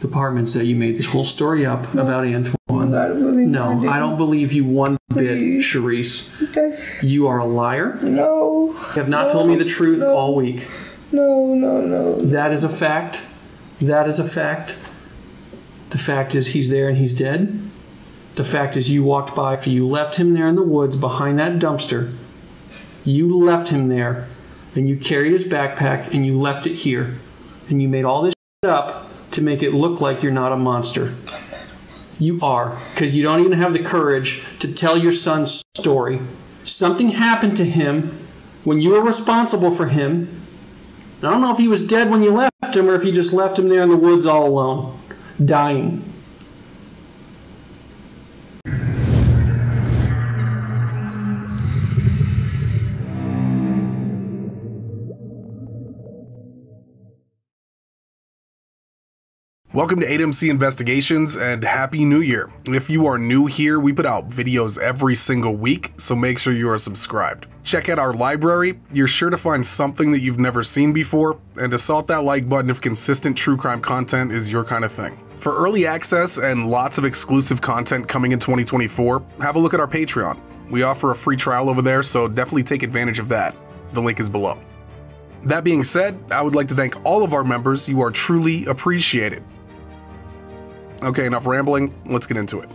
departments that you made this whole story up about Antoine. Really No, I don't believe you one bit, Please. Charisse. That's, You are a liar. no. You have not told me the truth all week. No, no, no. That is a fact. That is a fact. The fact is he's there and he's dead. The fact is you walked by, for you left him there in the woods behind that dumpster. You left him there, and you carried his backpack and you left it here, and you made all this up to make it look like you're not a monster. You are, because you don't even have the courage to tell your son's story. Something happened to him when you were responsible for him, I don't know if he was dead when you left him or if you just left him there in the woods all alone, dying. Welcome to 8MC Investigations and Happy New Year. If you are new here, we put out videos every single week, so make sure you are subscribed. Check out our library, you're sure to find something that you've never seen before, and assault that like button if consistent true crime content is your kind of thing. For early access and lots of exclusive content coming in 2024, have a look at our Patreon. We offer a free trial over there, so definitely take advantage of that. The link is below. That being said, I would like to thank all of our members. You are truly appreciated. Okay, enough rambling. Let's get into it.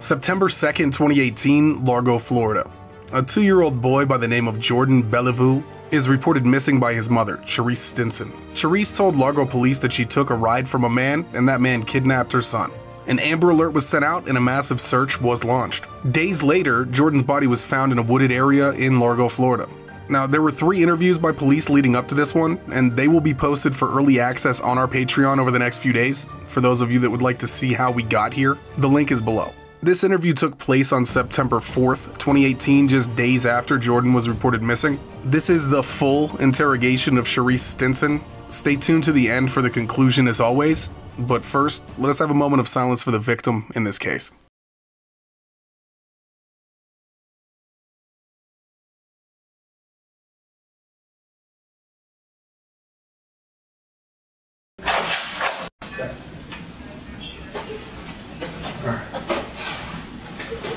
September 2nd, 2018, Largo, Florida. A two year old boy by the name of Jordan Belliveau is reported missing by his mother, Charisse Stinson. Charisse told Largo police that she took a ride from a man and that man kidnapped her son. An Amber Alert was sent out and a massive search was launched. Days later, Jordan's body was found in a wooded area in Largo, Florida. Now, there were three interviews by police leading up to this one, and they will be posted for early access on our Patreon over the next few days. For those of you that would like to see how we got here, the link is below. This interview took place on September 4th, 2018, just days after Jordan was reported missing. This is the full interrogation of Charisse Stinson. Stay tuned to the end for the conclusion as always, but first, let us have a moment of silence for the victim in this case.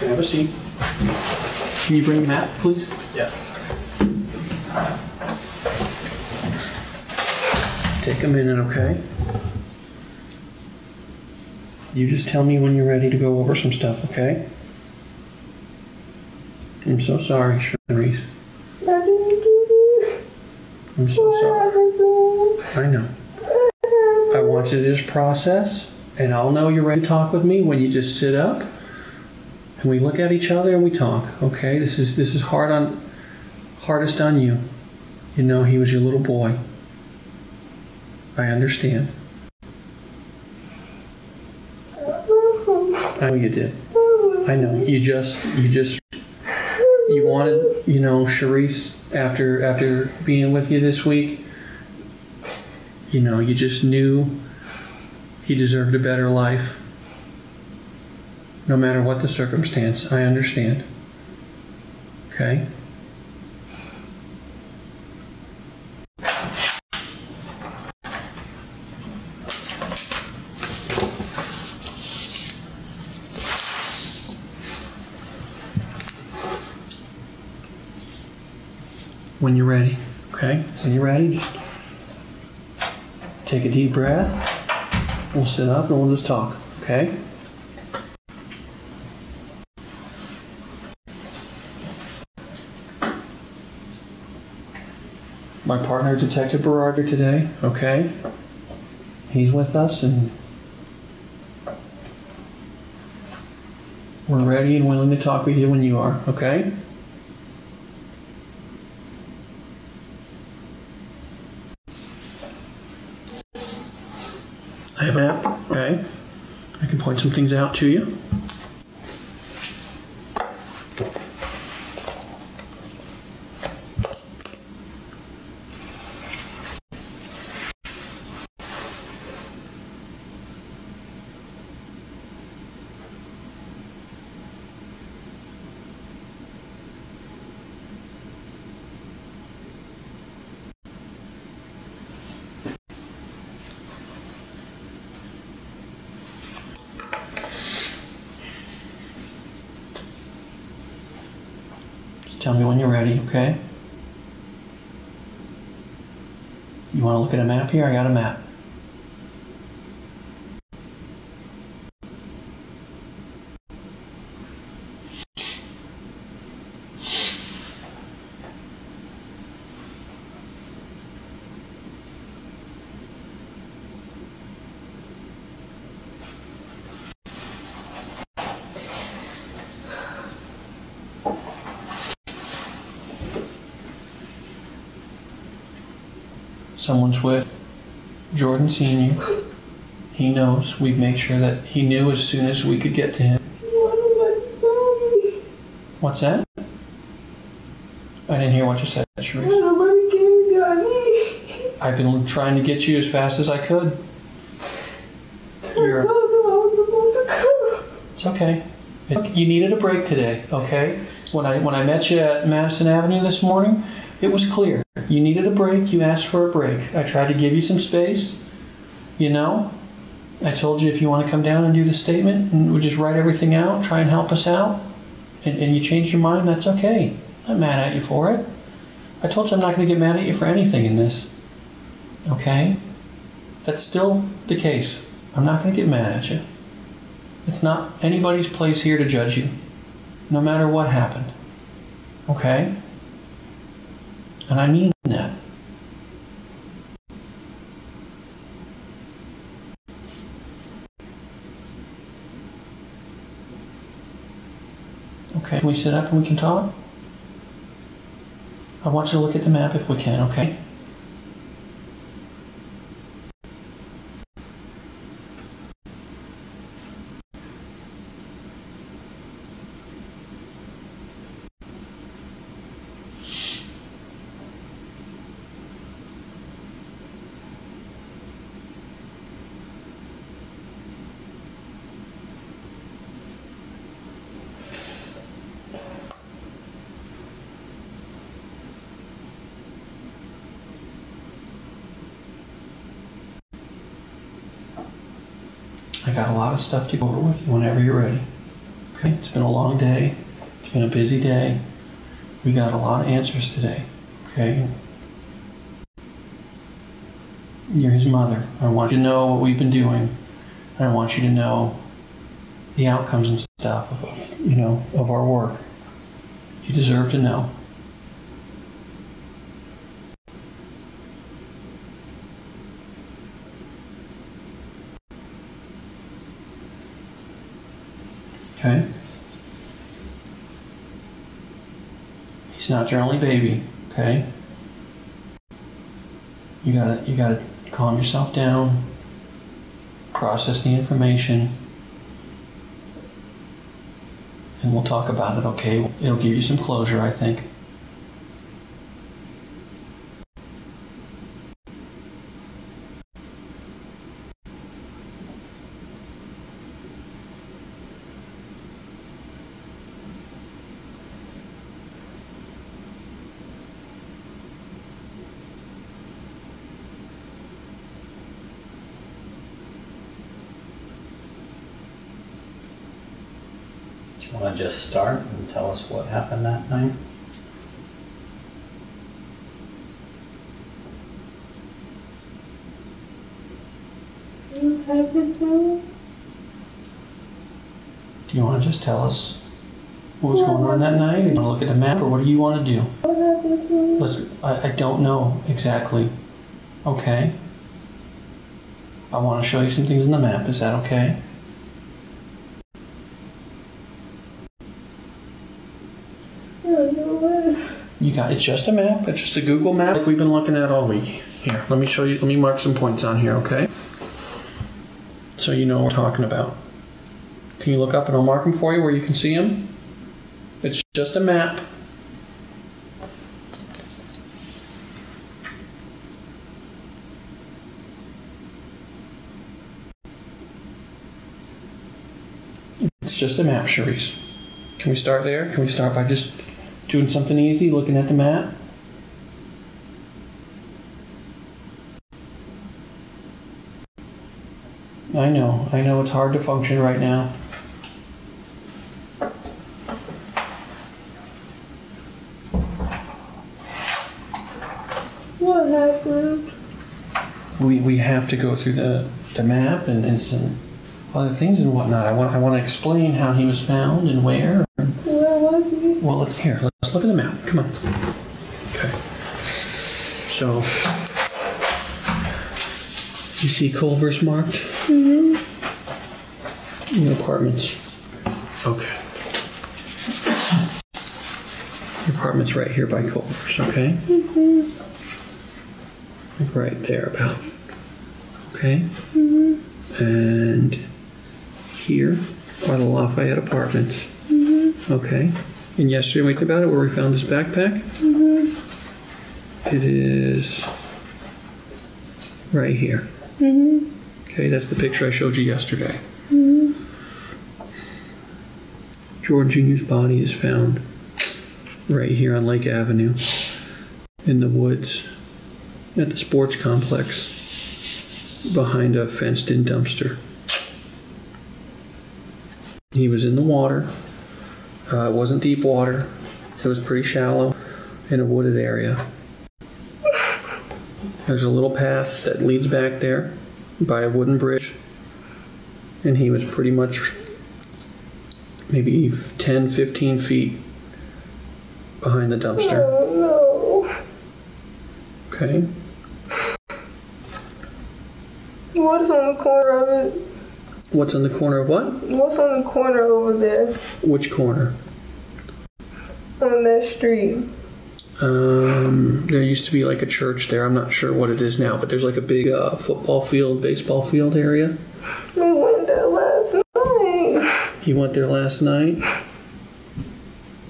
Have a seat. Can you bring Matt, please? Yeah. Take a minute, okay? You just tell me when you're ready to go over some stuff, okay? I'm so sorry, Charisse. I didn't do this. I'm so sorry. I know. I want you to just process, and I'll know you're ready to talk with me when you just sit up and we look at each other and we talk. Okay, this is this is hard on hardest on you. You know he was your little boy. I understand. I know you did. I know you just you just you wanted you know Charisse after after being with you this week you know, you just knew he deserved a better life. No matter what the circumstance, I understand. Okay? When you're ready, okay? When you're ready, Take a deep breath. We'll sit up and we'll just talk, okay? My partner, Detective Berardi, today, okay? He's with us and we're ready and willing to talk with you when you are, okay? I have an app, okay? I can point some things out to you. At a map here? I got a map. Someone's with Jordan Senior. He knows. We've made sure that he knew as soon as we could get to him. Nobody's found me. What's that? I didn't hear what you said, Charisse. Nobody came got me. I've been trying to get you as fast as I could. I told You're- them I was supposed to come. It's okay. It- You needed a break today, okay? When I when I met you at Madison Avenue this morning, it was clear. You needed a break. You asked for a break. I tried to give you some space. You know, I told you if you want to come down and do the statement and we just write everything out, try and help us out, and, and you changed your mind, that's okay. I'm not mad at you for it. I told you I'm not going to get mad at you for anything in this. Okay? That's still the case. I'm not going to get mad at you. It's not anybody's place here to judge you, no matter what happened. Okay? And I mean that. Okay, can we sit up and we can talk? I want you to look at the map if we can, okay? Stuff to go over with you whenever you're ready. Okay? It's been a long day. It's been a busy day. We got a lot of answers today. Okay? You're his mother. I want you to know what we've been doing. I want you to know the outcomes and stuff of you know, of our work. You deserve to know. Okay? He's not your only baby, okay? You gotta you gotta calm yourself down, process the information, and we'll talk about it, okay? It'll give you some closure, I think. Just start and tell us what happened that night? Do you want to just tell us what was going on that night? You want to look at the map, or what do you want to do? What happened to me? Let's. I, I don't know exactly. Okay. I want to show you some things in the map. Is that okay? I don't know where. You got it's just a map. It's just a Google map like we've been looking at all week. Here, let me show you. Let me mark some points on here, okay? So you know what we're talking about. Can you look up and I'll mark them for you where you can see them? It's just a map. It's just a map, Charisse. Can we start there? Can we start by just doing something easy, looking at the map. I know, I know it's hard to function right now. What happened? We, we have to go through the, the map and, and some other things and whatnot. I want, I want to explain how he was found and where. Where was he? Well, let's hear. Let's look at the map. Come on. Okay. So you see Culver's marked. Mm-hmm. The apartments. Okay. Your apartment's right here by Culver's. Okay. Mm-hmm. Right there, about. Okay. Mm-hmm. And here are the Lafayette apartments. Mm-hmm. Okay. And yesterday we talked about it where we found this backpack. It is right here. Okay, that's the picture I showed you yesterday. George Jr.'s body is found right here on Lake Avenue in the woods at the sports complex behind a fenced in dumpster. He was in the water. Uh, it wasn't deep water. It was pretty shallow in a wooded area. There's a little path that leads back there by a wooden bridge. And he was pretty much maybe 10, 15 feet behind the dumpster. Oh Okay. What's on the corner of it? What's on the corner of what? What's on the corner over there? Which corner? On that street. Um, there used to be like a church there. I'm not sure what it is now, but there's like a big uh, football field, baseball field area. We went there last night. You went there last night?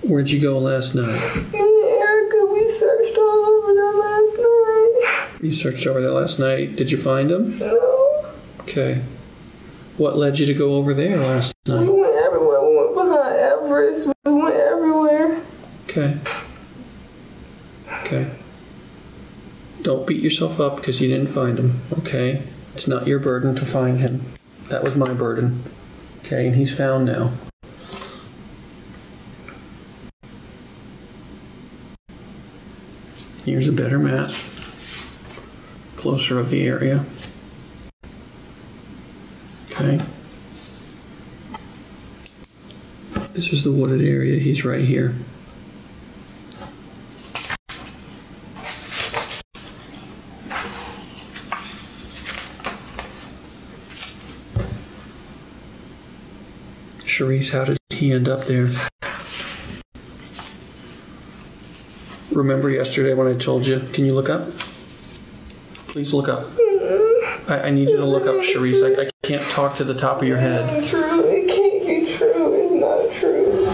Where'd you go last night? Me and Erica, we searched all over there last night. You searched over there last night. Did you find them? No. Okay. What led you to go over there last night? We went everywhere. We went behind Everest. We went everywhere. Okay. Okay. Don't beat yourself up because you didn't find him, okay? It's not your burden to find him. That was my burden. Okay, and he's found now. Here's a better map. Closer of the area. Okay. This is the wooded area. He's right here. Charisse, how did he end up there? Remember yesterday when I told you, can you look up? Please look up. I, I need you to look up, Charisse. I, I can't talk to the top of your head. It's true. It can't be true. It's not true.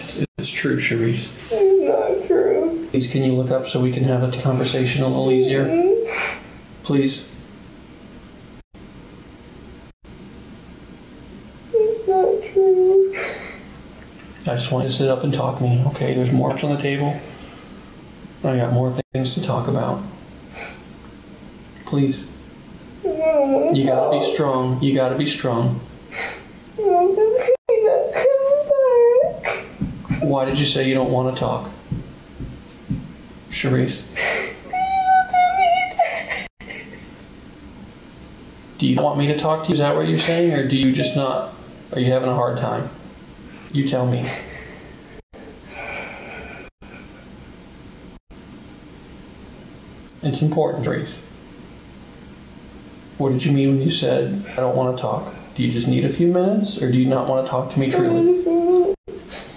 It's, it's true, Charisse. It's not true. Please, can you look up so we can have a conversation a little easier? Mm-hmm. Please. It's not true. I just want you to sit up and talk to me. Okay, there's more on the table. I got more things to talk about. Please. I don't want to You gotta be strong. You gotta be strong. I'm gonna see that come back. Why did you say you don't want to talk? Charisse, do you want me to talk to you? Is that what you're saying? Or do you just not? Are you having a hard time? You tell me. It's important, Charisse. What did you mean when you said, I don't want to talk? Do you just need a few minutes? Or do you not want to talk to me truly?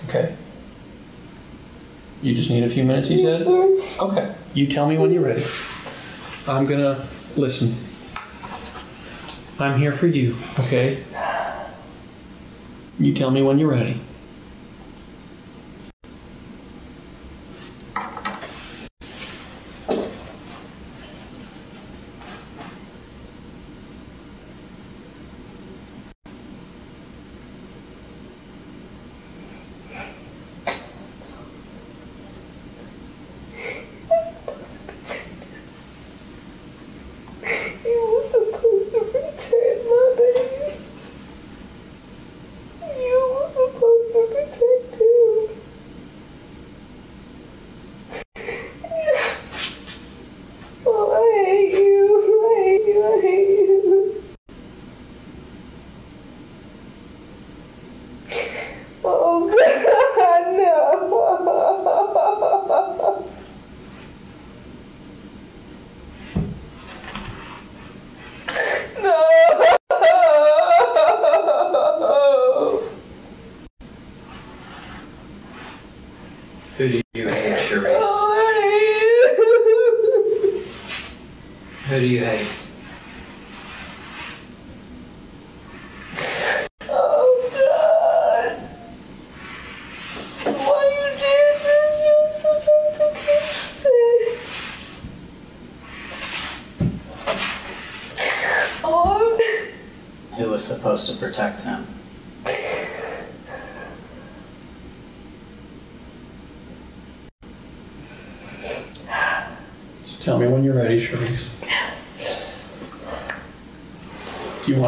Okay. You just need a few minutes, he said? Okay. You tell me when you're ready. I'm gonna listen. I'm here for you, okay? You tell me when you're ready.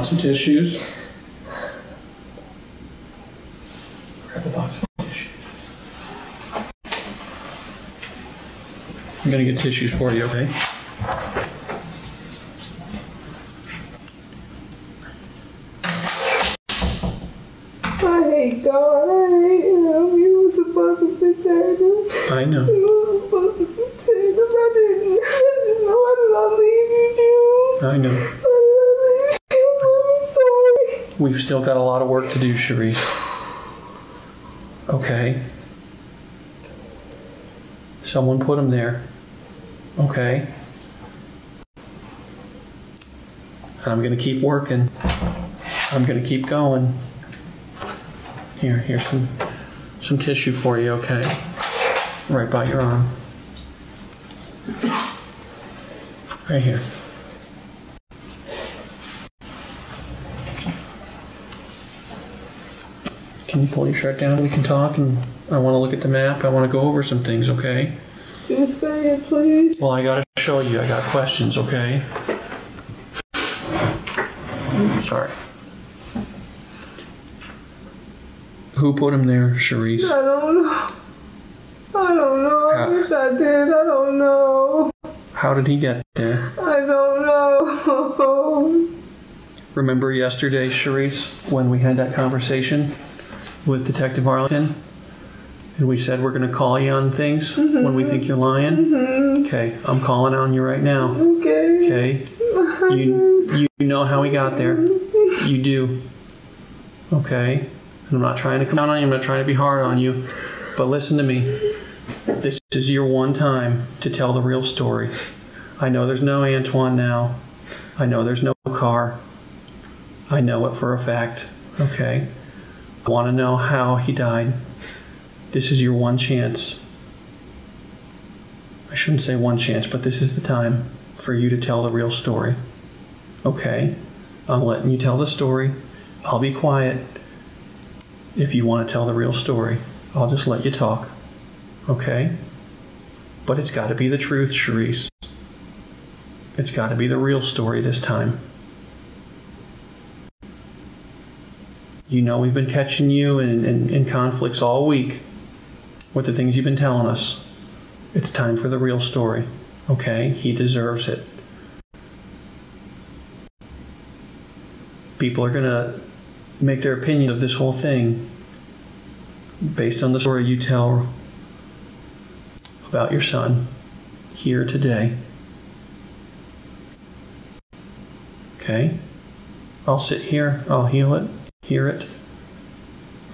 Want some tissues? Grab the box of tissues. I'm gonna get tissues for you, okay? I hate God. I hate him. You were supposed to protect him. I know. You were supposed to protect him. I didn't. I didn't know. Why did I leave you, June? I know. Why did I leave you? I'm sorry. We've still got a lot of work to do, Charisse. Okay. Someone put him there. Okay. I'm gonna keep working. I'm gonna keep going. Here, here's some some tissue for you, okay? Right by your arm. Right here. You pull your shirt down? We can talk, and I want to look at the map. I want to go over some things, okay? Just say it, please. Well, I got to show you. I got questions, okay? Sorry. Who put him there, Charisse? I don't know. I don't know. I How- wish I did. I don't know. How did he get there? I don't know. Remember yesterday, Charisse, when we had that conversation with Detective Arlington? And we said we're going to call you on things when we think you're lying? Mm-hmm. Okay, I'm calling on you right now. okay. Okay? You, you know how we got there. You do. Okay? And I'm not trying to come down on you, I'm not trying to be hard on you. But listen to me. This is your one time to tell the real story. I know there's no Antoine now. I know there's no car. I know it for a fact. Okay? Want to know how he died. This is your one chance. I shouldn't say one chance, but this is the time for you to tell the real story. Okay? I'm letting you tell the story. I'll be quiet if you want to tell the real story. I'll just let you talk. Okay? But it's got to be the truth, Charisse. It's got to be the real story this time. You know, we've been catching you in, in, in conflicts all week with the things you've been telling us. It's time for the real story. Okay? He deserves it. People are going to make their opinion of this whole thing based on the story you tell about your son here today. Okay? I'll sit here, I'll heal it, hear it.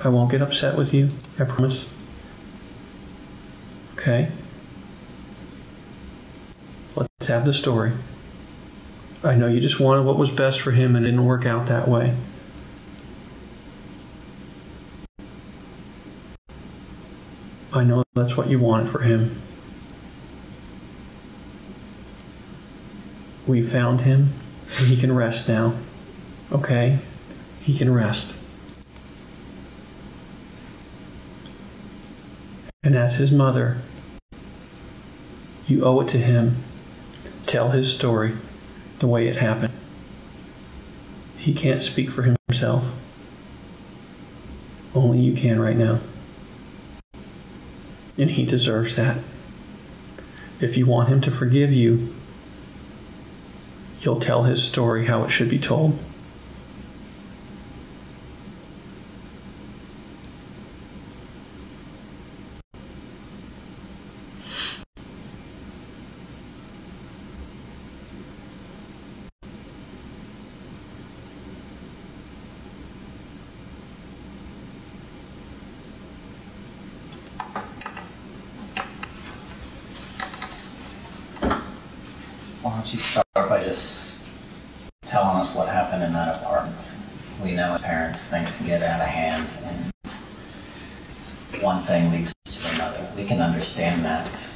I won't get upset with you, I promise. Okay? Let's have the story. I know you just wanted what was best for him and it didn't work out that way. I know that's what you wanted for him. We found him he can rest now. Okay? He can rest. And as his mother, you owe it to him. Tell his story the way it happened. He can't speak for himself. Only you can right now. And he deserves that. If you want him to forgive you, you'll tell his story how it should be told. Why don't you start by just telling us what happened in that apartment? We know as parents things can get out of hand and one thing leads to another. We can understand that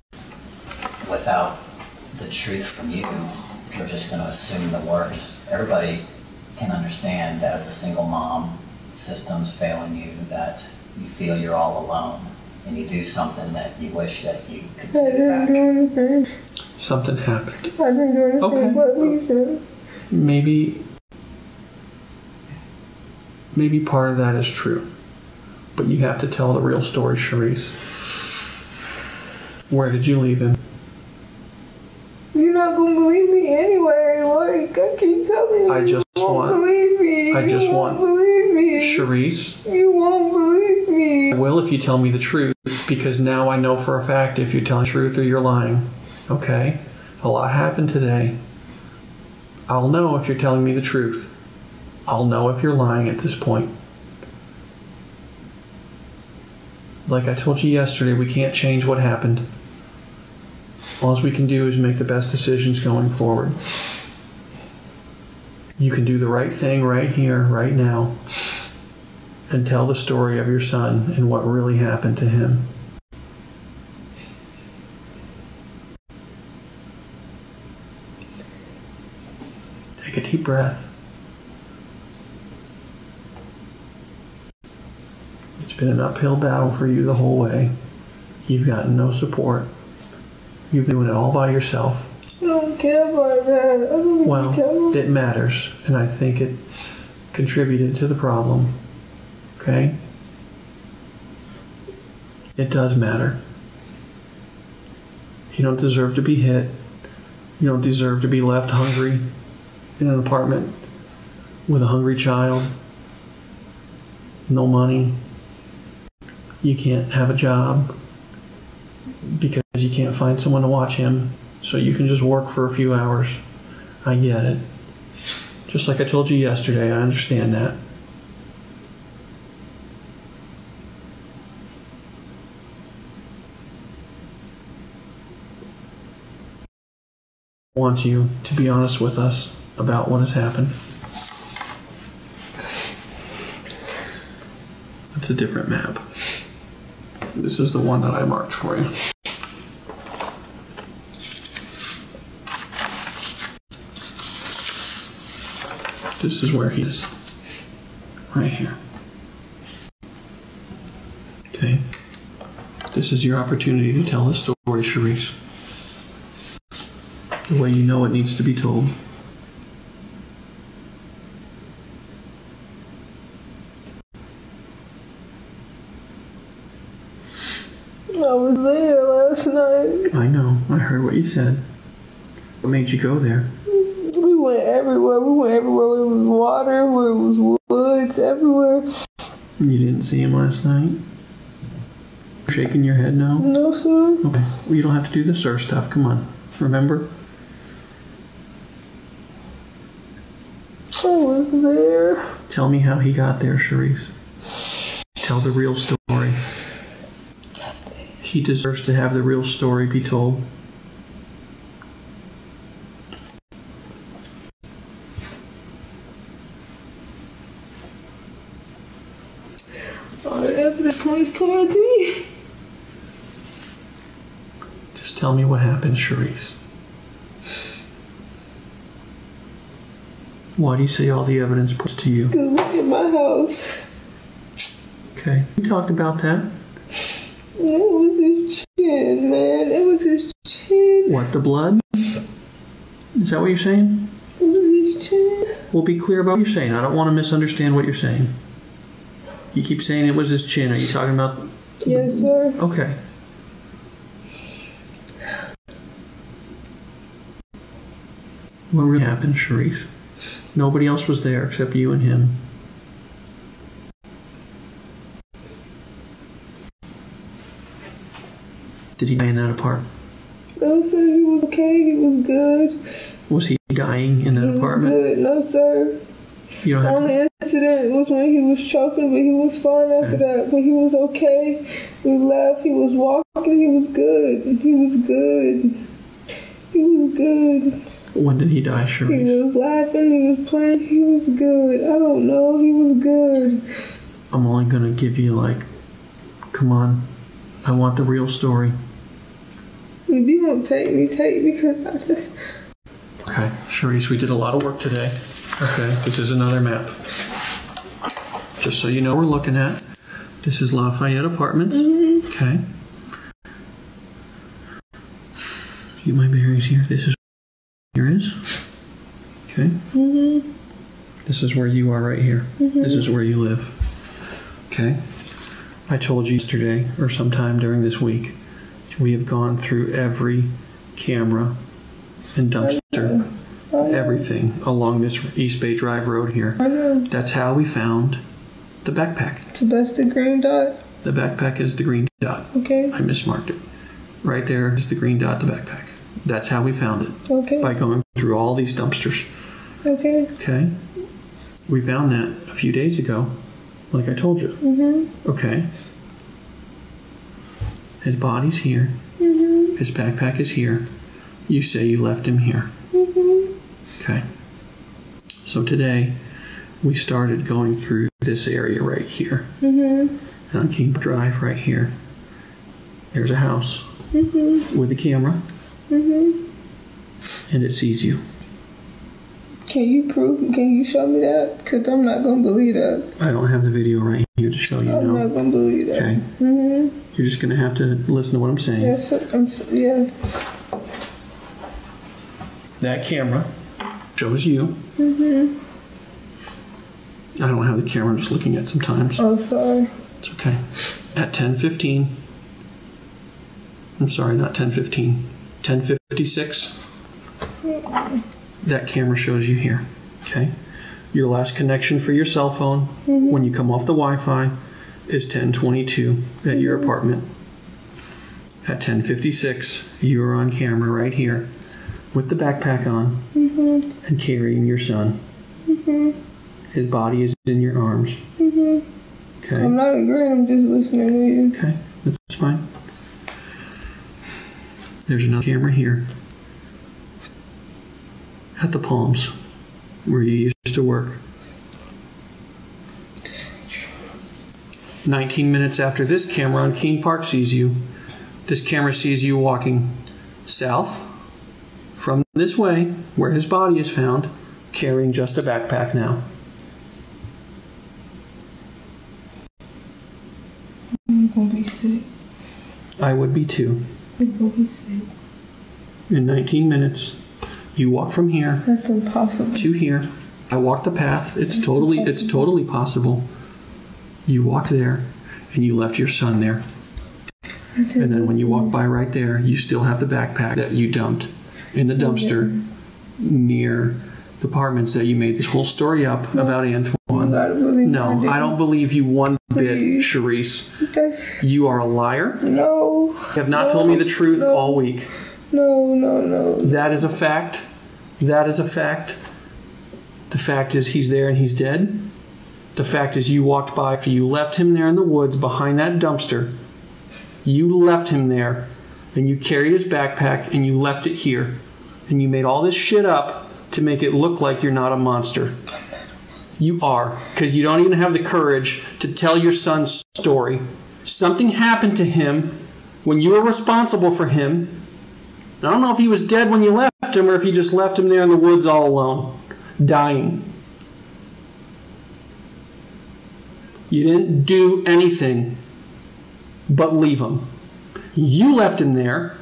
without the truth from you. We're just going to assume the worst. Everybody can understand as a single mom, systems failing you, that you feel you're all alone and you do something that you wish that you could I didn't back. do anything. Something happened. I didn't do anything Okay. but leave. Maybe maybe part of that is true. But you have to tell the real story, Charisse. Where did you leave him? You're not gonna believe me anyway. Like I keep telling you, I just you won't want- believe me. I just you want- won't believe me. Charisse, You won't believe me. I will if you tell me the truth, because now I know for a fact if you're telling the truth or you're lying. Okay? A lot happened today. I'll know if you're telling me the truth. I'll know if you're lying at this point. Like I told you yesterday, we can't change what happened. All we can do is make the best decisions going forward. You can do the right thing right here, right now and tell the story of your son and what really happened to him. Take a deep breath. It's been an uphill battle for you the whole way. You've gotten no support. Been doing it all by yourself. I don't care about that. I don't Well, care. it matters, and I think it contributed to the problem. Okay? It does matter. You don't deserve to be hit. You don't deserve to be left hungry in an apartment with a hungry child, no money. You can't have a job because you can't find someone to watch him, so you can just work for a few hours. I get it. Just like I told you yesterday, I understand that. I want you to be honest with us about what has happened. It's a different map. This is the one that I marked for you. This is where he is. Right here. Okay. This is your opportunity to tell the story, Charisse. The way you know it needs to be told. Was there last night. I know. I heard what you said. What made you go there? We went everywhere. We went everywhere where it was water, where it was woods, everywhere. You didn't see him last night? Shaking your head now? No, sir. Okay. Well, you don't have to do the sir stuff. Come on. Remember? I was there. Tell me how he got there, Charisse. Tell the real story. He deserves to have the real story be told. All evidence points towards me. Just tell me what happened, Charisse. Why do you say all the evidence points to you? Cause look at my house. Okay. We talked about that. It was his chin, man. It was his chin. What, the blood? Is that what you're saying? It was his chin. Well, be clear about what you're saying. I don't want to misunderstand what you're saying. You keep saying it was his chin. Are you talking about. Yes, sir. Okay. What really happened, Charisse? Nobody else was there except you and him. Did he die in that apartment? No, sir. He was okay. He was good. Was he dying in He that was apartment? good. No, sir. You don't have to. Only incident was when he was choking, but he was fine after that. But he was okay. We left. He was walking. He was good. He was good. He was good. When did he die, sure? He was laughing. He was playing. He was good. I don't know. He was good. I'm only gonna give you like, come on, I want the real story. If you won't take me, take me because I just. Okay, Charisse, we did a lot of work today. Okay, this is another map. Just so you know, we're looking at. This is Lafayette Apartments. Okay. Get my bearings here. This is here is. Okay. Mm-hmm. This is where you are right here. Mm-hmm. This is where you live. Okay. I told you yesterday or sometime during this week, we have gone through every camera and dumpster, everything along this East Bay Drive Road here. I know. That's how we found the backpack. So that's the green dot. The backpack is the green dot. Okay. I mismarked it. Right there is the green dot, the backpack. That's how we found it Okay. by going through all these dumpsters. Okay. Okay. We found that a few days ago, like I told you. Mhm. Okay. His body's here. Mhm. His backpack is here. You say you left him here. Mhm. Okay. So today, we started going through this area right here. Mhm. On King Drive, right here. There's a house Mhm. with a camera, Mhm. and it sees you. Can you prove? Can you show me that? Cause I'm not gonna believe that. I don't have the video right here to show you I'm now. not gonna believe that. Okay. Mm-hmm. You're just gonna have to listen to what I'm saying. Yes. I'm. Yeah. That camera shows you. Mm-hmm. I don't have the camera. I'm just looking at sometimes. Oh, sorry. It's okay. At 10:15. I'm sorry, not 10:15. 10:56. That camera shows you here. Okay. Your last connection for your cell phone mm-hmm. when you come off the Wi-Fi is 10:22 at your mm-hmm. apartment. At 10:56, you are on camera right here with the backpack on mm-hmm. and carrying your son. His body is in your arms. Okay. I'm not agreeing. I'm just listening to you. Okay, that's fine. There's another camera here at the Palms where you used to work. 19 minutes after this camera on Keene Park sees you, this camera sees you walking south from this way where his body is found, carrying just a backpack now. I'm gonna be sick. I would be too. I'm gonna be sick. In 19 minutes, you walk from here That's impossible. to here. I walk the path. It's totally it's totally possible. You walk there and you left your son there. And then when you walk by right there, you still have the backpack that you dumped in the dumpster near the apartments that you made this whole story up about Antoine. gotta No. I don't believe you one bit, Please. Charisse. That's You are a liar. no. You have not told me the truth all week. No, no, no. That is a fact. That is a fact. The fact is he's there and he's dead. The fact is you walked by, for you left him there in the woods behind that dumpster. You left him there and you carried his backpack and you left it here. And you made all this shit up to make it look like you're not a monster. You are, because you don't even have the courage to tell your son's story. Something happened to him when you were responsible for him I don't know if he was dead when you left him or if you just left him there in the woods all alone, dying. You didn't do anything but leave him. You left him there.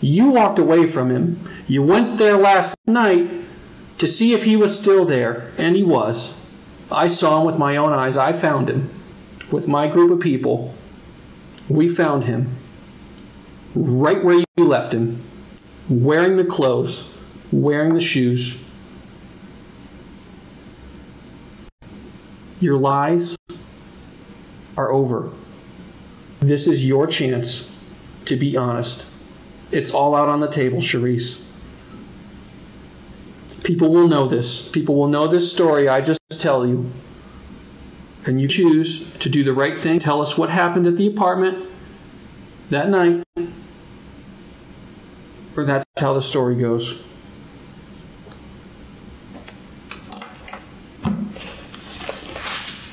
You walked away from him. You went there last night to see if he was still there, and he was. I saw him with my own eyes. I found him with my group of people. We found him right where you left him, wearing the clothes, wearing the shoes. Your lies are over. This is your chance to be honest. It's all out on the table, Charisse. People will know this. People will know this story I just tell you. And you choose to do the right thing. Tell us what happened at the apartment that night. Or that's how the story goes.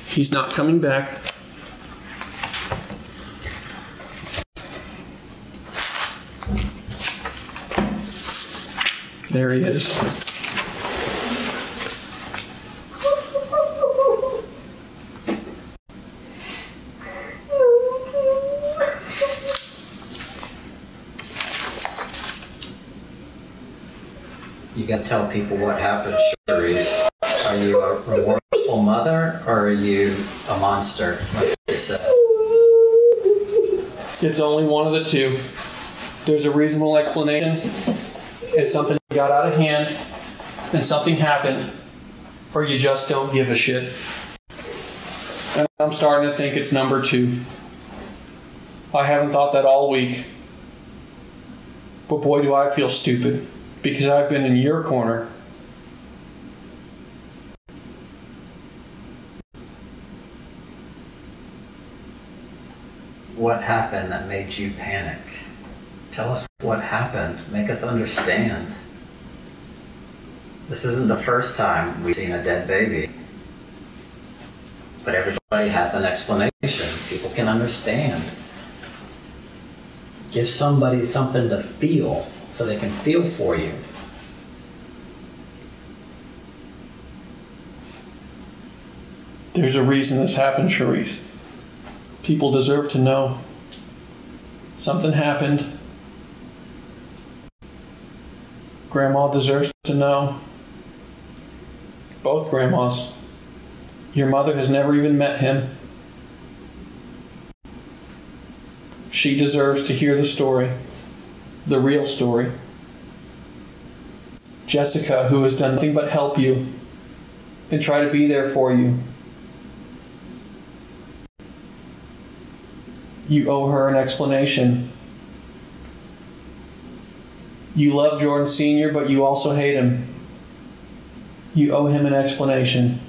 He's not coming back. There he is. You gotta tell people what happened, Charisse. Are you a remorseful mother or are you a monster, like? It's only one of the two. There's a reasonable explanation. It's something got out of hand and something happened, or you just don't give a shit. And I'm starting to think it's number two. I haven't thought that all week. But boy, do I feel stupid because I've been in your corner. What happened that made you panic? Tell us what happened. Make us understand. This isn't the first time we've seen a dead baby. But everybody has an explanation. People can understand. Give somebody something to feel so they can feel for you. There's a reason this happened, Charisse. People deserve to know. Something happened. Grandma deserves to know. Both grandmas. Your mother has never even met him. She deserves to hear the story, the real story. Jessica, who has done nothing but help you and try to be there for you. You owe her an explanation. You love Jordan Sr., but you also hate him. You owe him an explanation.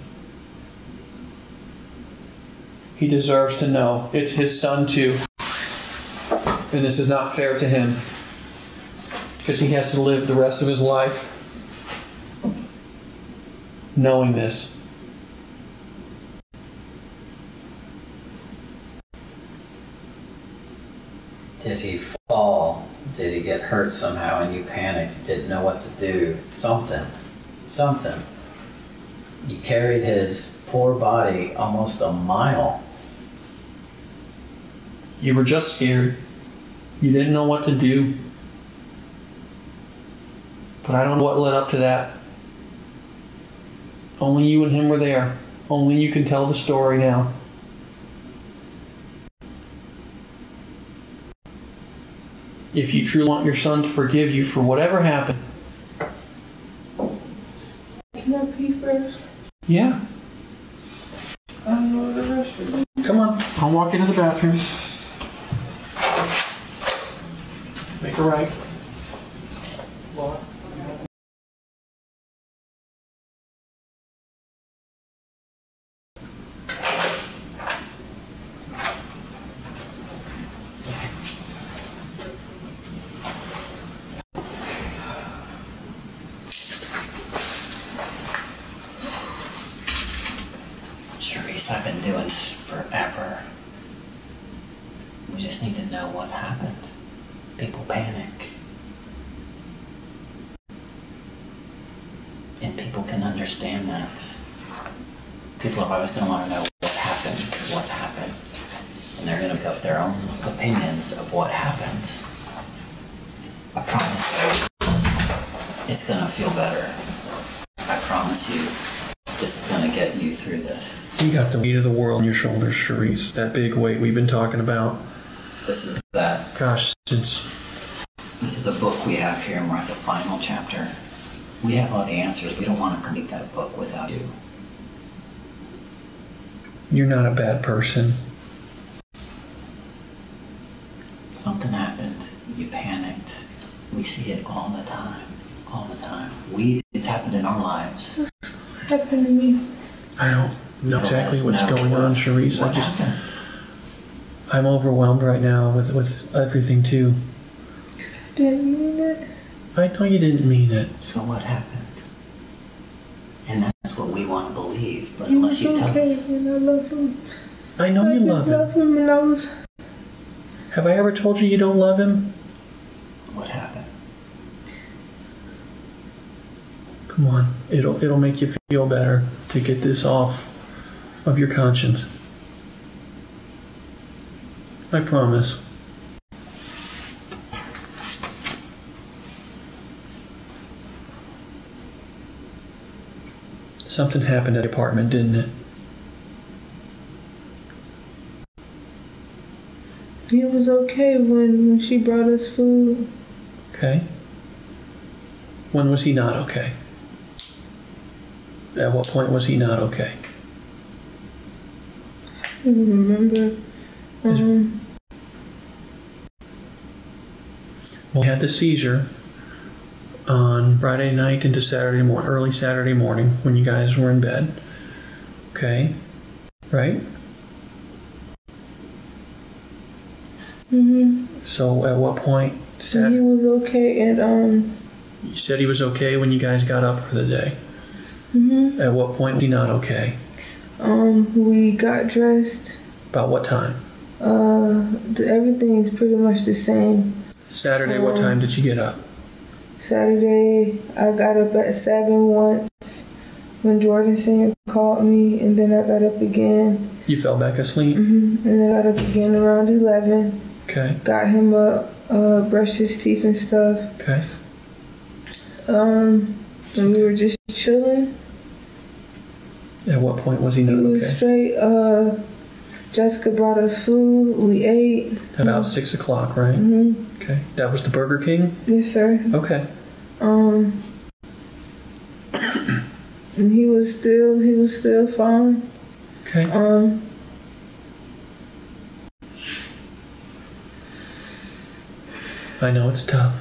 He deserves to know. It's his son, too. And this is not fair to him. Because he has to live the rest of his life knowing this. Did he fall? Did he get hurt somehow and you panicked? Didn't know what to do? Something. Something. You carried his poor body almost a mile. You were just scared. You didn't know what to do. But I don't know what led up to that. Only you and him were there. Only you can tell the story now. If you truly want your son to forgive you for whatever happened, Can I pee first? yeah, I don't know the restroom. come on. I'll walk you to the bathroom. Make a right. Charisse, I've been doing this forever. We just need to know what happened. People panic. And people can understand that. People are always going to want to know what happened, what happened. And they're going to up their own opinions of what happened. I promise you, it's going to feel better. I promise you, this is going to get you through this. You got the weight of the world on your shoulders, Charisse. That big weight we've been talking about. This is that. Gosh, since This is a book we have here, and we're at the final chapter. We have all the answers. We don't want to complete that book without you. you're not a bad person. Something happened. You panicked. We see it all the time. All the time. We. It's happened in our lives. Happened to me. I don't know don't exactly what's know going what- on, Charisse. I just happened? I'm overwhelmed right now with with everything too. Because I Didn't mean it. I know you didn't mean it. So what happened? And that's what we want to believe. But He unless you tell okay, us, and I love him. I know I you just love him. love him, and I was. Have I ever told you you don't love him? what happened? Come on, it'll it'll make you feel better to get this off of your conscience. I promise. Something happened at the apartment, didn't it? He was okay when, when she brought us food. Okay. When was he not okay? At what point was he not okay? I don't remember. Um, Well, he had the seizure on Friday night into Saturday morning, early Saturday morning when you guys were in bed. Okay. Right? mhm. So at what point? He was okay, and um, you said he was okay when you guys got up for the day. mhm. At what point was he not okay? um, we got dressed. About what time? Uh, everything's pretty much the same. Saturday, what time did you get up? Saturday, I got up at seven once when Jordan Senior called me, and then I got up again, You fell back asleep? hmm and I got up again around eleven. Okay. Got him up, uh, brushed his teeth and stuff. Okay. Um, and we were just chilling. At what point was he He not was okay? straight. Uh, Jessica brought us food. We ate. About six o'clock, right? hmm Okay. That was the Burger King? Yes, sir. Okay. Um, and he was still he was still fine. Okay. Um, I know it's tough.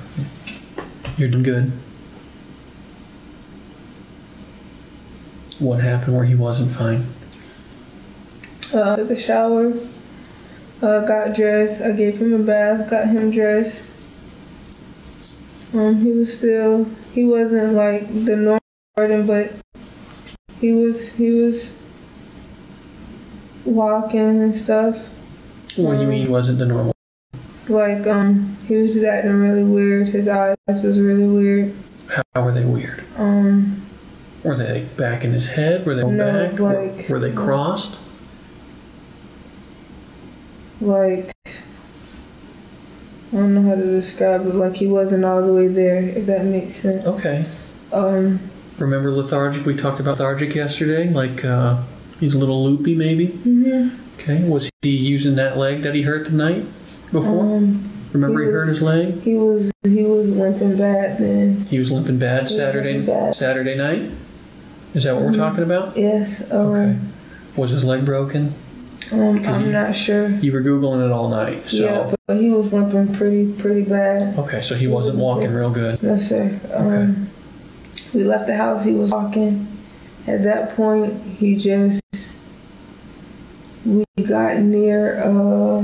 You're doing good. What happened where he wasn't fine? Uh, took a shower. Uh, got dressed. I gave him a bath. Got him dressed. Um, he was still he wasn't like the normal Jordan, but he was he was walking and stuff. What do you Um, mean wasn't the normal? Like um, he was just acting really weird. His eyes was really weird. How were they weird? Um, Were they back in his head? Were they No, back? Were- like- were they crossed? Like I don't know how to describe it. Like he wasn't all the way there. If that makes sense. Okay. Um, Remember lethargic? We talked about lethargic yesterday. Like uh, he's a little loopy, maybe. mhm. Okay. Was he using that leg that he hurt the night before? um, Remember he, he hurt his leg? he was he was limping bad then. He was limping bad was Saturday limping bad. Saturday night. Is that what we're talking about? Yes. Um, Okay. Was his leg broken? Um, I'm you- not sure. You were googling it all night. So Yeah, but he was limping pretty pretty bad. okay, so he wasn't walking real good. No sir. Um, We left the house. He was walking. At that point, he just we got near. uh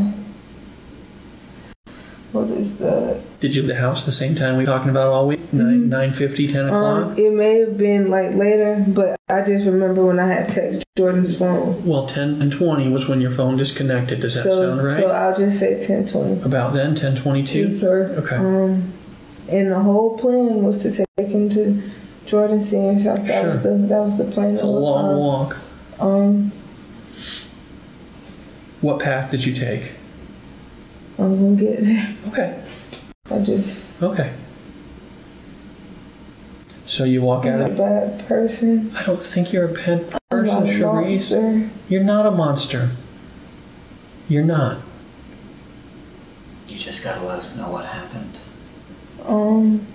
What is that? Did you leave the house the same time we were talking about all week? Nine nine fifty, ten o'clock. Um, it may have been like later, but I just remember when I had text Jordan's phone. well, ten and twenty was when your phone disconnected. Does that so, sound right? so I'll just say ten twenty. About then, ten twenty-two. Sure. Okay. Um, and the whole plan was to take him to Jordan Senior's house. That was the that was the plan. It's a long time. walk. Um, What path did you take? I'm gonna get there. Okay. I just Okay. So you walk out I'm a of. bad person. I don't think you're a bad I'm person, not a Charisse. monster. You're not a monster. You're not. You just gotta let us know what happened. Um,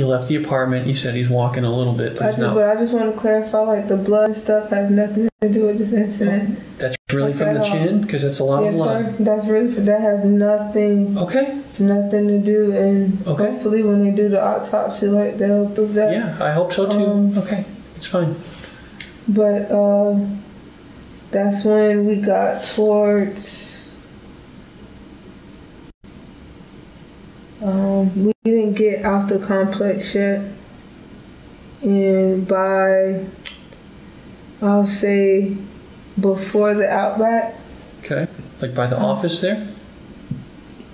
You left the apartment. You said he's walking a little bit, but he's just, not. but I just want to clarify, like the blood stuff has nothing to do with this incident. That's really from the um, chin because it's a lot yes, of blood. sir. That's really for that has nothing, Okay. it's nothing to do, and Okay. hopefully when they do the autopsy, like they'll prove that. Yeah, I hope so too. Um, okay, it's fine. But uh, that's when we got towards. Um, we didn't get out the complex yet, and by I'll say before the outback, Okay, like by the Um, office there.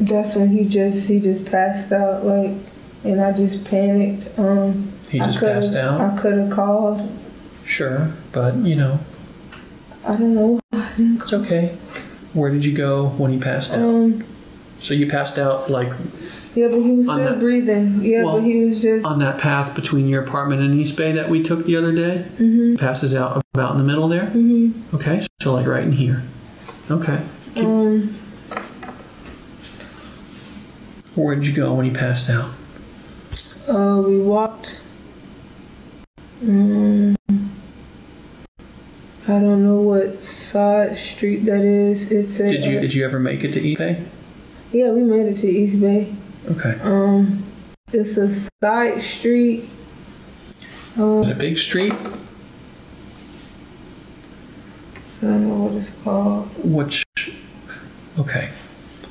that's when he just he just passed out like, and I just panicked. Um, He I just passed out. I could have called. Sure, but you know, I don't know. it's okay. Where did you go when he passed out? Um, So you passed out like Yeah, but he was still that- breathing. Yeah, Well- but he was just. On that path between your apartment and East Bay that we took the other day, mm-hmm. passes out about in the middle there. Mm-hmm. Okay, so like right in here. Okay. Keep- Um, Where'd you go when he passed out? uh, we walked. Um, I don't know what side street that is. It's a. Did you did you ever make it to East Bay? Yeah, we made it to East Bay. Okay. Um, it's a side street. Um, Is it a big street? I don't know what it's called. Which, okay.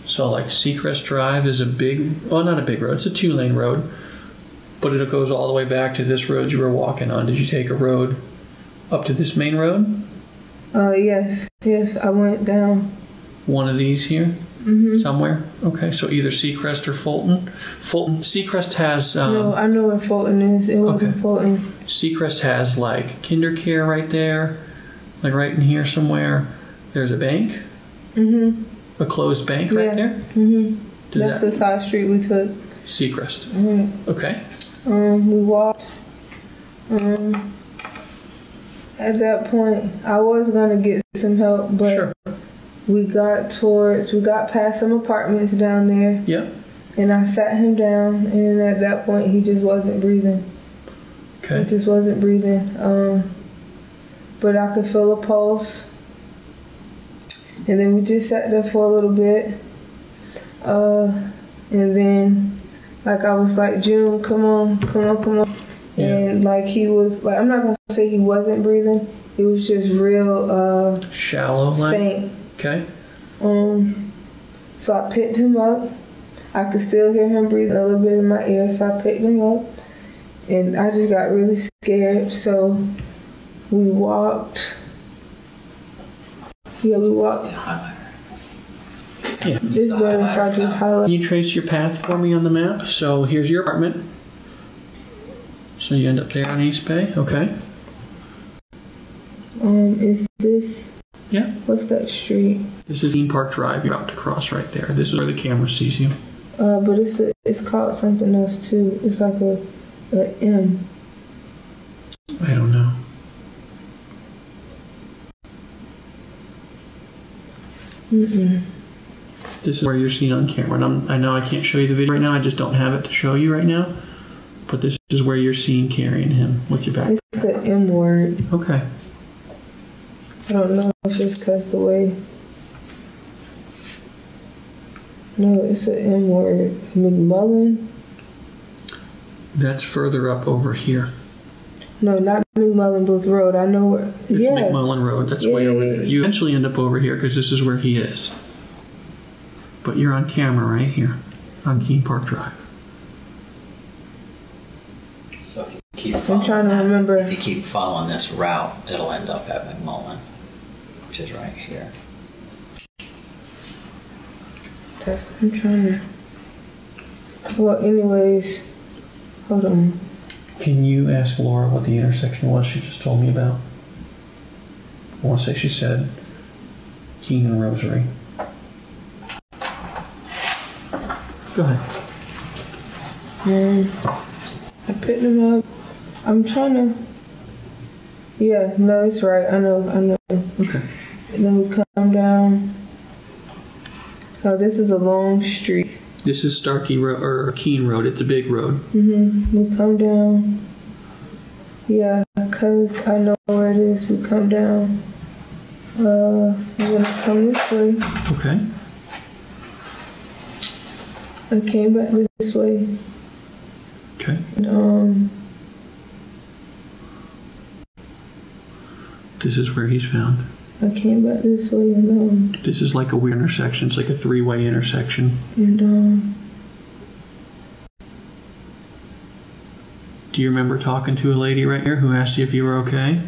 So, like Seacrest Drive is a big, well, not a big road, it's a two lane road, but it goes all the way back to this road you were walking on. Did you take a road up to this main road? Uh, yes, yes, I went down. One of these here? Mm-hmm. Somewhere? Okay, so either Seacrest or Fulton. Fulton, Seacrest has, um, no, I know where Fulton is. It wasn't okay. Fulton. Seacrest has like KinderCare right there, like right in here somewhere. There's a bank, Mm-hmm. a closed bank right there. Mm-hmm. Did That's that the side street we took. Seacrest? Mm-hmm. Okay. Um, we walked. Um, at that point, I was gonna get some help, but Sure. We got towards, we got past some apartments down there, Yep. and I sat him down, and at that point, he just wasn't breathing. He Okay. just wasn't breathing. Um, but I could feel a pulse. And then we just sat there for a little bit. Uh, and then, like, I was like, June, come on, come on, come on. Yeah. And, like, he was, like, I'm not going to say he wasn't breathing. It was just real uh, Shallow line. faint. Okay. Um, so I picked him up. I could still hear him breathing a little bit in my ear, so I picked him up. And I just got really scared. So we walked. Yeah, we walked. Yeah. It's better if I just highlight. Can you trace your path for me on the map? So here's your apartment. So you end up there on East Bay. Okay. Um, is this Yeah. what's that street? This is Dean Park Drive. You're about to cross right there. This is where the camera sees you. Uh, but it's a, it's called something else too. It's like a, a M. I don't know. Mm-mm. This is where you're seen on camera. And I'm, I know I can't show you the video right now. I just don't have it to show you right now. But this is where you're seen carrying him with your back. It's the M word. Okay. I don't know if it's because the way. No, it's an M word. McMullen. That's further up over here. No, not McMullen Booth Road. I know where. It's yeah. McMullen Road. That's way Yeah, over yeah, there. You eventually end up over here because this is where he is. But you're on camera right here on Keene Park Drive. So if you keep following trying to that- remember. If you keep following this route, it'll end up at McMullen, which is right here. That's, I'm trying to. Well, anyways, hold on. Can you ask Laura what the intersection was she just told me about? I want to say she said Keene and Rosary. Go ahead. Um, I picked him up. I'm trying to. Yeah, no, it's right. I know, I know. Okay. And then we come down. Oh, this is a long street. This is Starkey Road or Keene Road. It's a big road. Mm-hmm. We come down. Yeah, cause I know where it is. We come down. Uh, we're gonna come this way. Okay. I came back this way. Okay. And, um, This is where he's found. I came back this way and um, This is like a weird intersection. It's like a three-way intersection. and um, Do you remember talking to a lady right here who asked you if you were okay?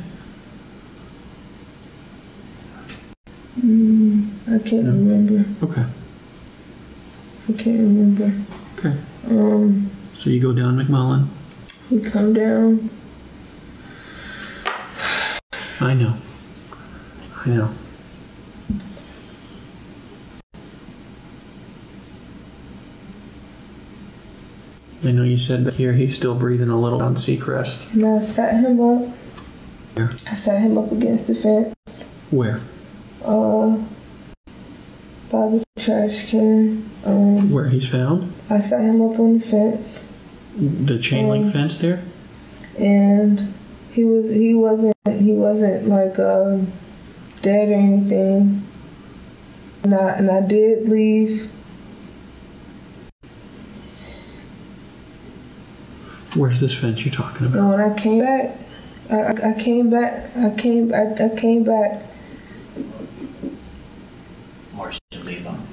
mm, I can't No. remember. Okay. I can't remember. Okay. Um, So you go down McMullen. we come down. I know. I know. I know you said that here he's still breathing a little on Seacrest. And I sat him up. Where? I sat him up against the fence. Where? Uh, by the trash can. Um, Where he's found? I sat him up on the fence, The chain link Um, fence there? and he was he wasn't he wasn't like um, dead or anything. And I and I did leave. Where's this fence you're talking about? And when I came back, I, I, I came back. I came I, I came back. Where should you leave them?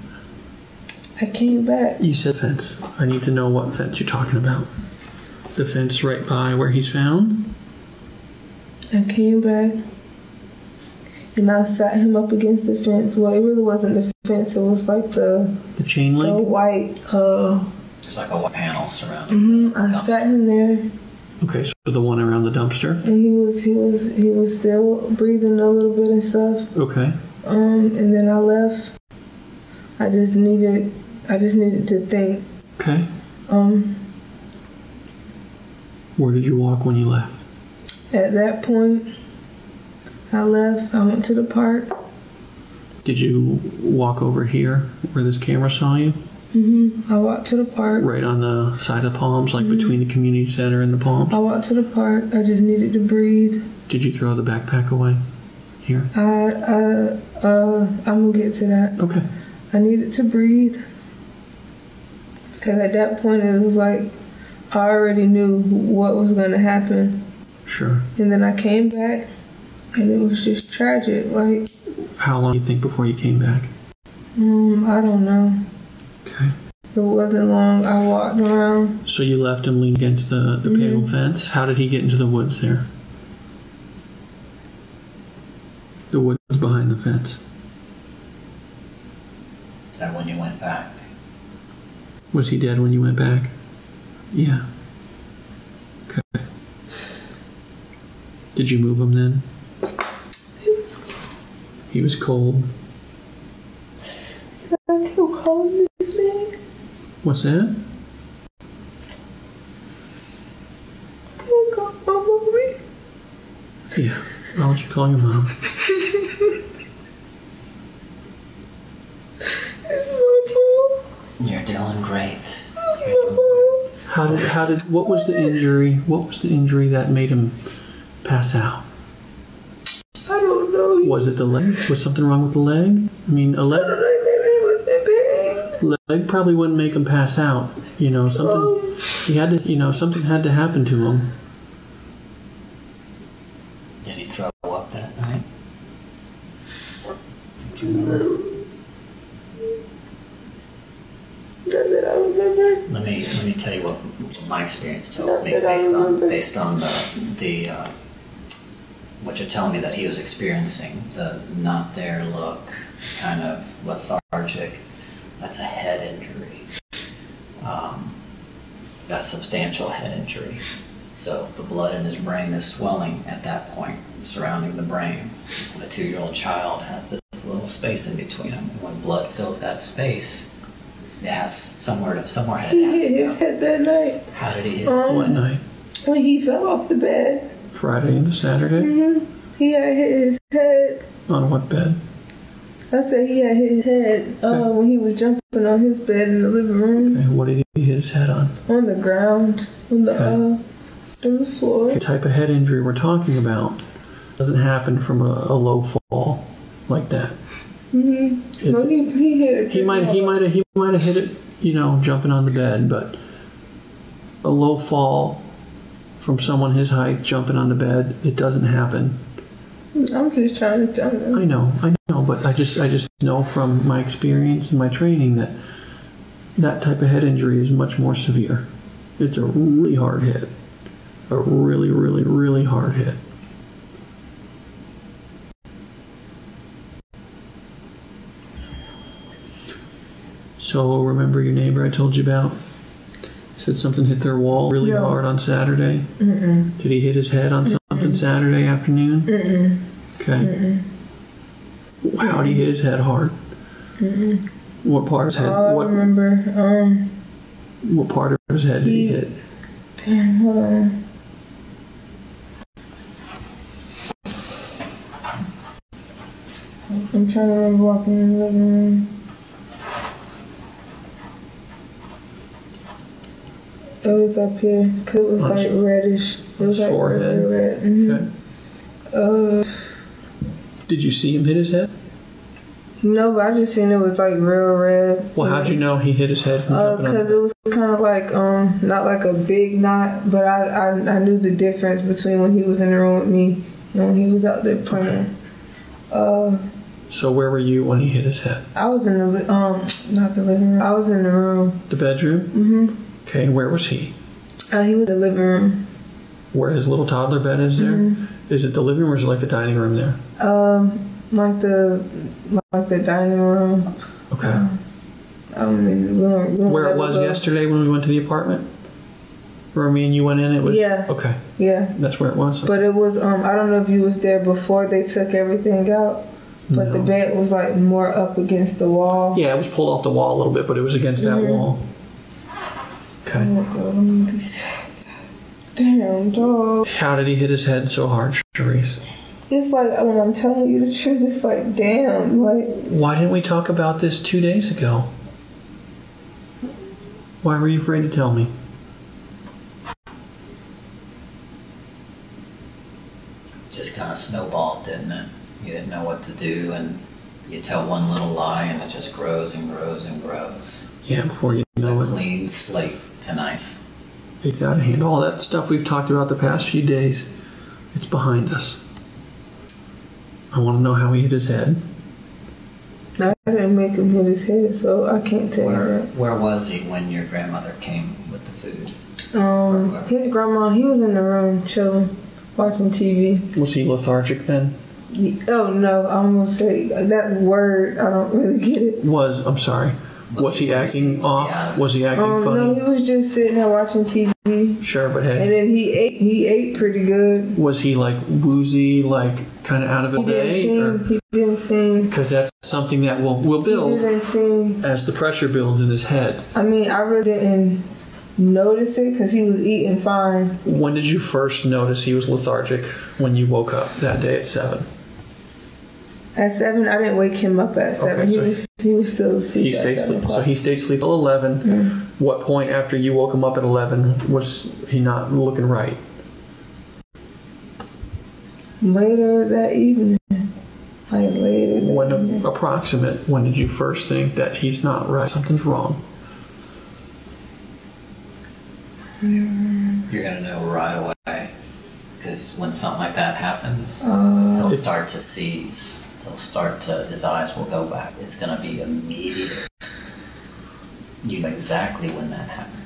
I came back. You said fence. I need to know what fence you're talking about. The fence right by where he's found? I came back. And I sat him up against the fence. Well, it really wasn't the fence. It was like the The chain link, the white. Uh, There's like a white panel surrounding Mm-hmm. the I dumpster. sat him there. Okay, so the one around the dumpster? And he was he was he was still breathing a little bit and stuff. Okay. Um, and then I left. I just needed I just needed to think. Okay. Um, Where did you walk when you left? at that point, I left. I went to the park. Did you walk over here where this camera saw you? Mm-hmm. I walked to the park. Right on the side of the palms, like between the community center and the palms? I walked to the park. I just needed to breathe. Did you throw the backpack away? Here? I uh uh I'm gonna get to that. Okay. I needed to breathe because at that point it was like I already knew what was gonna happen. Sure. And then I came back, and it was just tragic. Like, How long do you think before you came back? um, I don't know. Okay. It wasn't long. I walked around. So you left him leaning against the, the panel fence. How did he get into the woods there? The woods behind the fence. Is that when you went back? Was he dead when you went back? Yeah. Okay. Did you move him then? It was. He was cold. I kept calling his name. What's that? Can't call my mommy. Yeah. Why don't you call your mom? It's my fault. You're doing great. It's my fault. How did how did what was the injury? What was the injury that made him pass out? I don't know. Was it the leg? Was something wrong with the leg? I mean, a leg maybe he was in pain. leg probably wouldn't make him pass out. You know, something he had to. You know, something had to happen to him. Did he throw up that night? Not that I remember. Let me let me tell you what my experience tells Not me based on based on the the uh, what you're telling me that he was experiencing the not there look, kind of lethargic. That's a head injury. Um, a substantial head injury. So the blood in his brain is swelling at that point, surrounding the brain. The two-year-old child has this little space in between them. And when blood fills that space, it has somewhere to somewhere it He has hit to his head that night How did he hit? Um, What night? when he fell off the bed. Friday into Saturday. hmm He had hit his head. On what bed? I said he had hit his head uh, when he was jumping on his bed in the living room Okay, what did he hit his head on? on the ground on the Okay. uh, on the floor. The type of head injury we're talking about doesn't happen from a, a low fall like that. hmm No, he he hit it. He might he might he might have hit it, you know, jumping on the bed, but a low fall from someone his height jumping on the bed, it doesn't happen. I'm just trying to tell him. I know, I know, but I just I just know from my experience and my training that that type of head injury is much more severe. It's a really hard hit. A really, really, really hard hit. So remember your neighbor I told you about? Said something hit their wall really No. hard on Saturday. Mm-mm. Did he hit his head on something Saturday afternoon? Mm-mm. Okay. How did he hit his head hard? What part of his head? All I What? remember, um, What part of his head did he He- hit? Damn, hold on. I'm trying to remember walking in the living room. It was up here, cause it was like reddish. It was like forehead? red, red. mhm. Okay. Uh, Did you see him hit his head? no, but I just seen it was like real red. Well, how'd you know he hit his head from Uh, jumping cause on? it was kind of like um, not like a big knot, but I, I I knew the difference between when he was in the room with me and when he was out there playing. Uh, So where were you when he hit his head? I was in the um, not the living room. I was in the room. The bedroom. hmm Okay, and where was he? Uh, he was in the living room. Where his little toddler bed is there? Mm-hmm. Is it the living room or is it like the dining room there? Um, like the like the dining room. Okay. I mean, we don't, we don't Where it was go- yesterday when we went to the apartment? Where me and you went in, it was. Yeah. Okay, Yeah, that's where it was. but it was um. I don't know if you was there before they took everything out, but the bed was like more up against the wall. Yeah, it was pulled off the wall a little bit, but it was against that Mhm. wall. Okay. Oh god, I'm gonna be sick. Damn, dog. How did he hit his head so hard, Charisse? It's like when I'm telling you the truth, it's like damn, like Why didn't we talk about this two days ago? Why were you afraid to tell me? just kind of snowballed, didn't it? You didn't know what to do, and you tell one little lie, and it just grows and grows and grows. Yeah, before you It's know a it, clean slate tonight. it's out of hand. All that stuff we've talked about the past few days, it's behind us. I want to know how he hit his head. I didn't make him hit his head, so I can't tell you Where, that. where was he when your grandmother came with the food? Um, his grandma, he was in the room chilling, watching TV. Was he lethargic then? Oh no, I almost say that word. I don't really get it. Was I'm sorry. Was, he, acting was off? out of it? was he acting Um, funny? no, he was just sitting there watching TV, Sure, but hey. and then he ate. He ate pretty good. was he like woozy, like kind of out of He a didn't day? sing. He didn't sing. Because that's something that will will He build didn't sing. as the pressure builds in his head. I mean, I really didn't notice it because he was eating fine. When did you first notice he was lethargic when you woke up that day at seven? At seven, I didn't wake him up at seven. so he was he was still asleep. He stayed asleep. So he stayed asleep till 11. What point after you woke him up at 11 was he not looking right? later that evening. Like later. That When evening. approximate, when did you first think that he's not right? Something's wrong. You're gonna know right away. Because when something like that happens, Uh, he'll start to seize. He'll start to, his eyes will go back. It's gonna be immediate. You know exactly when that happened.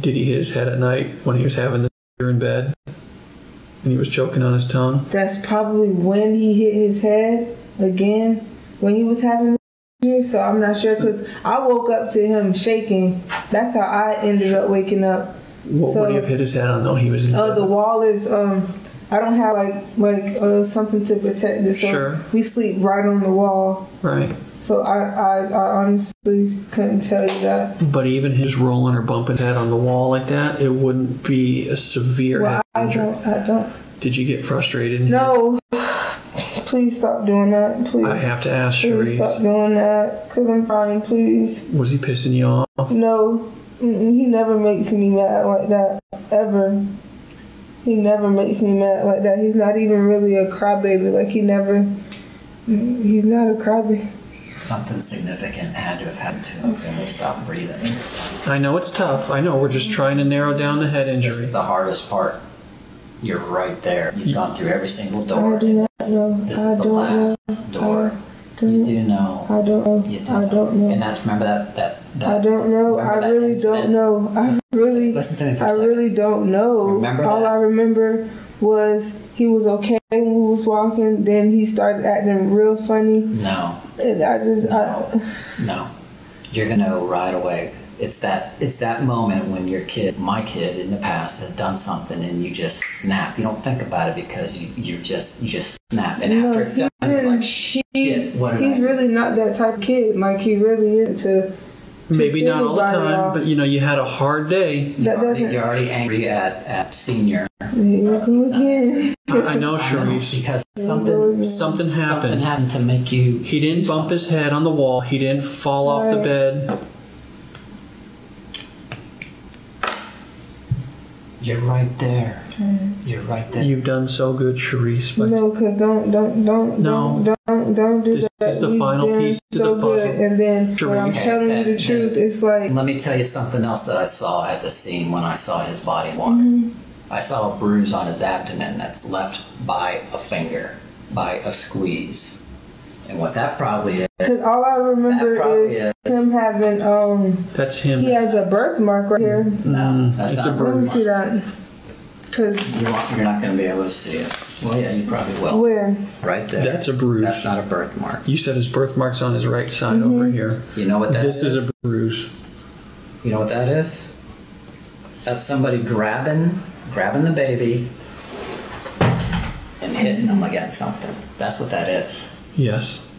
Did he hit his head at night when he was having the beer in bed and he was choking on his tongue? that's probably when he hit his head again when he was having the so I'm not sure because I woke up to him shaking. That's how I ended up waking up. What So- would he have hit his head on though? He was in Uh, the wall is um. I don't have like like uh, something to protect this. So Sure. We sleep right on the wall. Right. So I, I I honestly couldn't tell you that. But even his rolling or bumping head on the wall like that, it wouldn't be a severe Well, head I don't. I don't. Did you get frustrated? No. Please stop doing that. Please. I have to ask Please stop doing that. I'm fine. Please. Was he pissing you off? No. Mm-mm, he never makes me mad like that ever. He never makes me mad like that. He's not even really a crybaby. Like he never. He's not a crybaby. Something significant had to have happened to him for him to stop breathing. I know it's tough. I know we're just trying to narrow down the head injury. This injury. is the hardest part. You're right there. You've gone through every single door. I do not this know. is, this I is the last know. door. I don't- You do know. I don't know. You do I know. don't know. And that's remember that that, that I don't know. I really incident? don't know. I Listen to- really, listen to me for a I second. really don't know. Remember All that? I remember was he was okay when we was walking. Then he started acting real funny, No, and I just, I, no. You're gonna know right away. It's that it's that moment when your kid, my kid in the past, has done something and you just snap. You don't think about it because you you just you just snap. And No, after it's he done, you're like shit. What he's I? really not that type of kid. Like he really into Maybe not all the time, off. but you know, you had a hard day. That You're already, doesn't- you're already angry at, at senior. Here you go again. I, I know, I know, Charisse. because Here you something go again. Something something happened. happened to make you. He didn't bump his head on the wall. He didn't fall off the bed. You're right there. You're right there. You've done so good, Charisse. But No, cause don't don't don't No. don't don't don't do This that. is the You've final done piece to so the good, puzzle. and then when I'm Teresa. telling you the That- truth, it's like Let me tell you something else that I saw at the scene when I saw his body in water. Mm-hmm. I saw a bruise on his abdomen that's left by a finger, by a squeeze. And what that probably is. Cause all I remember is, is. him having um that's him. he has a birthmark right here. no, that's it's not a Let me see that. Cause You won't- You're not going to be able to see it. Well, yeah, you probably will. where Right there. That's a bruise. That's not a birthmark. You said his birthmark's on his right side over here. You know what that This is? This is a bruise. You know what that is? That's somebody grabbing, grabbing the baby, and hitting them against something. That's what that is. Yes.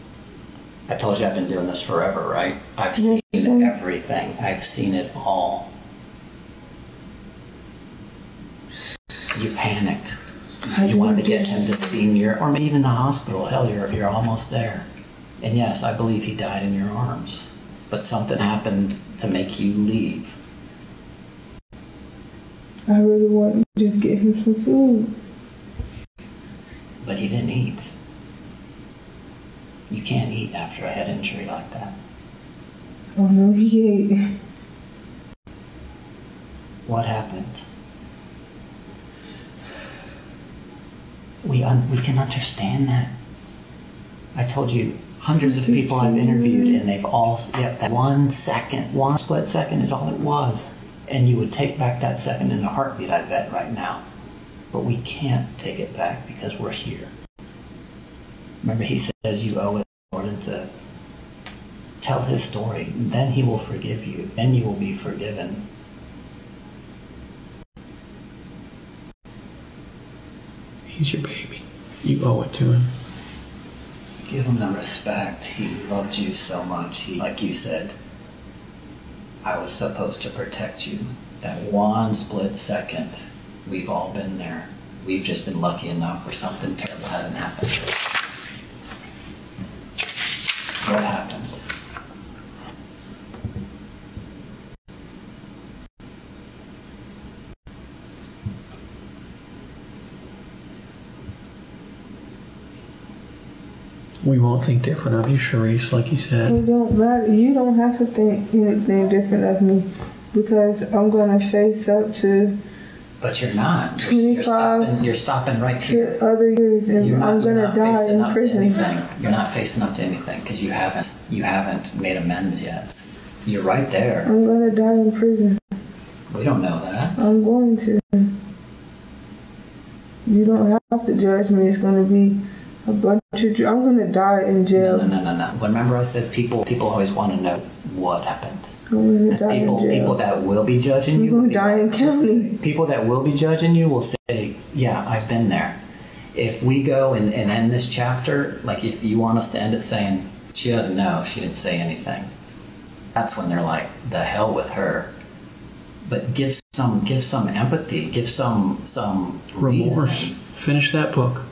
I told you I've been doing this forever, right? I've seen everything. I've seen it all. You panicked. You wanted to get him to senior, or maybe even the hospital. Hell, you're you're almost there. And yes, I believe he died in your arms, but something happened to make you leave. I really wanted to just get him some food. But he didn't eat. You can't eat after a head injury like that. Oh no, he ate. What happened? We un- we can understand that. I told you hundreds of people I've interviewed, and they've all yep that one second, one split second is all it was, and you would take back that second in a heartbeat. I bet right now, but we can't take it back because we're here. Remember, he says you owe it in order to tell his story. Then he will forgive you. Then you will be forgiven. He's your baby. You owe it to him. Give him the respect. He loved you so much. He, like you said, I was supposed to protect you. That one split second, we've all been there. We've just been lucky enough where something terrible hasn't happened. What happened? We won't think different of you, Charisse, like you said. It don't matter. You don't have to think anything different of me because I'm gonna face up to, But you're not. You're, you're stopping. You're stopping right here. other years, and You're not, I'm gonna die facing in up to prison. anything. You're not facing up to anything because you haven't you haven't made amends yet. You're right there. I'm gonna die in prison. We don't know that. I'm going to. You don't have to judge me. It's gonna be a bunch of. I'm gonna die in jail. No, no, no, no, no. Remember, I said people people always want to know what happened. I'm gonna Because die in people people that will be judging I'm you. gonna will die in like- county. People that will be judging you will say, "Yeah, I've been there." If we go and, and end this chapter, like if you want us to end it saying she doesn't know, she didn't say anything, that's when they're like, "The hell with her." But give some give some empathy, give some some Remorse. reason. Finish that book.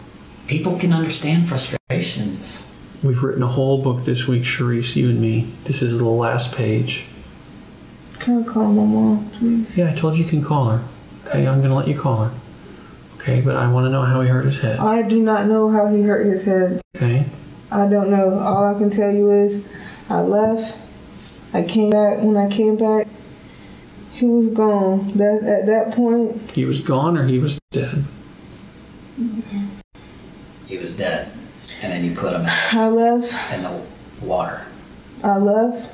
People can understand frustrations. We've written a whole book this week, Charisse, you and me. This is the last page. Can I call my mom, please? Yeah, I told you you can call her. Okay, I'm gonna let you call her. Okay, but I want to know how he hurt his head. I do not know how he hurt his head. Okay, I don't know. All I can tell you is I left. I came back. When I came back, he was gone. That at that point, he was gone or he was dead. He was dead, and then you put him I left. in the water. I left.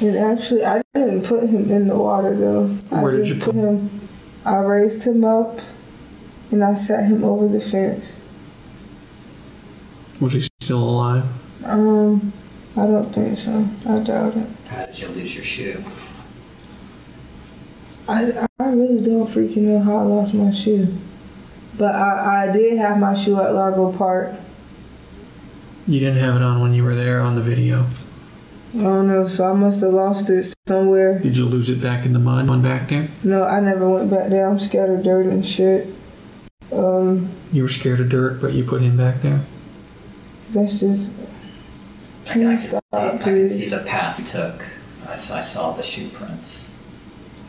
And actually, I didn't put him in the water though. I Where did just you put put- him? I raised him up, and I sat him over the fence. Was he still alive? Um, I don't think so. I doubt it. How did you lose your shoe? I, I really don't freaking know how I lost my shoe. But I, I did have my shoe at Largo Park. You didn't have it on when you were there on the video. I don't know, so I must have lost it somewhere. Did you lose it back in the mud on back there? No, I never went back there. I'm scared of dirt and shit. Um, You were scared of dirt, but you put him back there? that's just I, I, could see, I could please. see the path he took. I saw the shoe prints.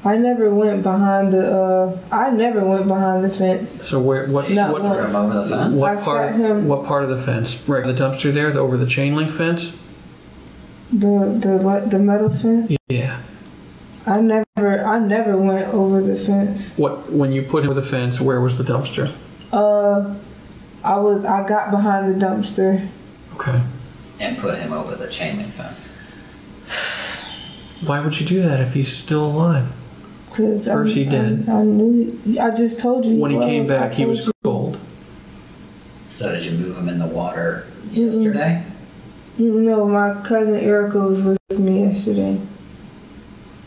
I never went behind the uh I never went behind the fence. So where what You Not just what, threw him over the fence. what part him- what part of the fence? Right, the dumpster there, the, over the chain link fence? The the the metal fence. Yeah. I never I never went over the fence. What when you put him over the fence, where was the dumpster? Uh I was I got behind the dumpster. Okay. and put him over the chain link fence. Why would you do that if he's still alive? Cause I, First he did. I, I knew. I just told you. When he came I back, he was you. cold. So did you move him in the water yesterday? No, my cousin Erica was with me yesterday.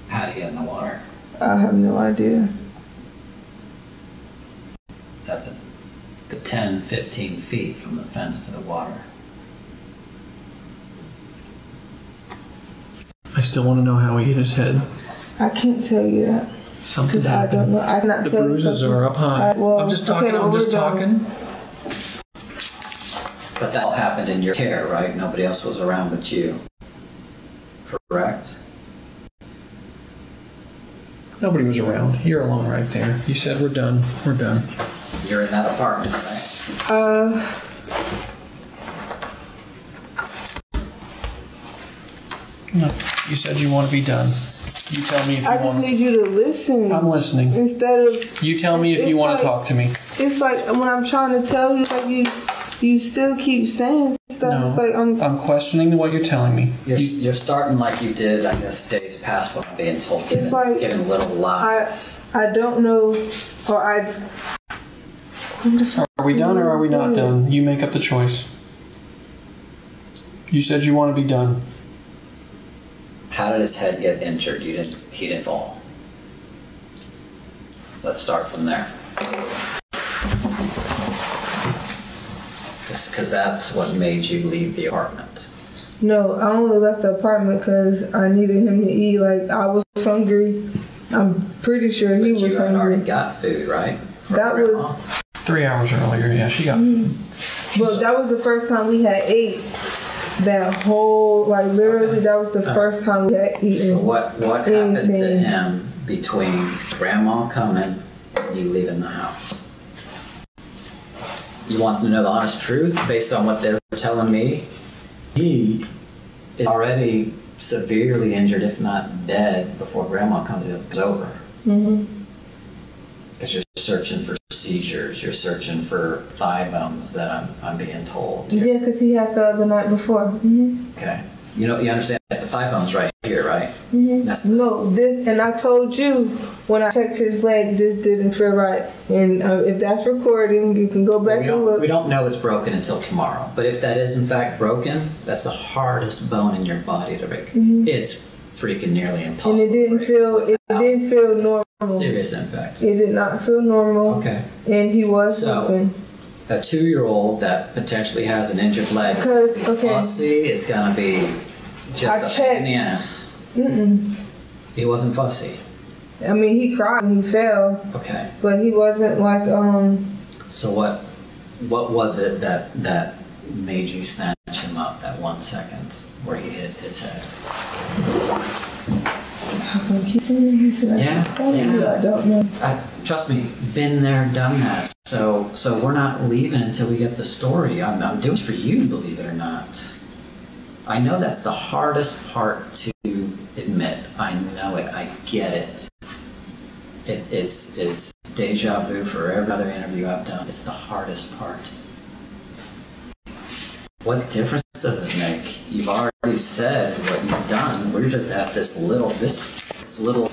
How do you get in the water? I have no idea. That's a good 10, 15 feet from the fence to the water. I still want to know how he hit his head. I can't tell you that Something because I don't happened. know. I cannot The tell you bruises something. are up high. I- well, I'm just talking. okay, I'm just we're done. Talking. But that all happened in your care, right? Nobody else was around but you. Correct? Nobody was around. You're alone right there. You said we're done. We're done. You're in that apartment, right? Uh, No. You said you want to be done. You tell me if you want I just need you to listen I'm listening. instead of. You tell me if you It's want to talk to me. It's like when I'm trying to tell you, like you, you still keep saying stuff. No. It's like I'm. I'm questioning what you're telling me. You're, You- you're starting like you did, I guess, days past when I'm being told, It's giving, like- giving little lies. I don't know, or I. Are we done or are we not done? You make up the choice. You said you want to be done. How did his head get injured? You didn't. He didn't fall. Let's start from there. Just because that's what made you leave the apartment. No, I only left the apartment because I needed him to eat. Like I was hungry. I'm pretty sure he But was you had already got food, right? From That Grandma? was- Three hours earlier, yeah, she got. Mm-hmm. well that was the first time we had ate. That whole like literally that was the uh-huh. first time we had eaten. So eaten. what what happened to him between Grandma coming and you leaving the house? You want to know the honest truth based on what they're telling me? He is already severely injured, if not dead, before Grandma comes over. hmm Because you're searching for seizures, you're searching for thigh bones that I'm, I'm being told. Yeah, because he had fell the night before. hmm Okay. You know, you understand the thigh bones right here, right? hmm That's No, this and I told you when I checked his leg, this didn't feel right. And uh, if that's recording, you can go back we and look. we don't know it's broken until tomorrow. But if that is in fact broken, that's the hardest bone in your body to break. It's freaking nearly impossible. Mm-hmm. and it didn't feel it didn't feel normal. Serious impact. It did not feel normal. Okay. And he was So- sleeping. A two-year-old that potentially has an injured leg, is be okay, fussy. It's gonna be I just a pain in the ass. mm-mm. He wasn't fussy. I mean he cried when he fell, Okay. but he wasn't like um. So what? What was it that that made you snatch him up that one second where he hit his head? How come you keep saying this? Yeah, I don't know. yeah. I don't know. I, trust me, been there, done that. So, so we're not leaving until we get the story. I'm, I'm doing this for you, believe it or not. I know that's the hardest part to admit. I know it. I get it. It it's it's deja vu for every other interview I've done. It's the hardest part. What difference does it make? You've already said what you've done. We're just at this little this this little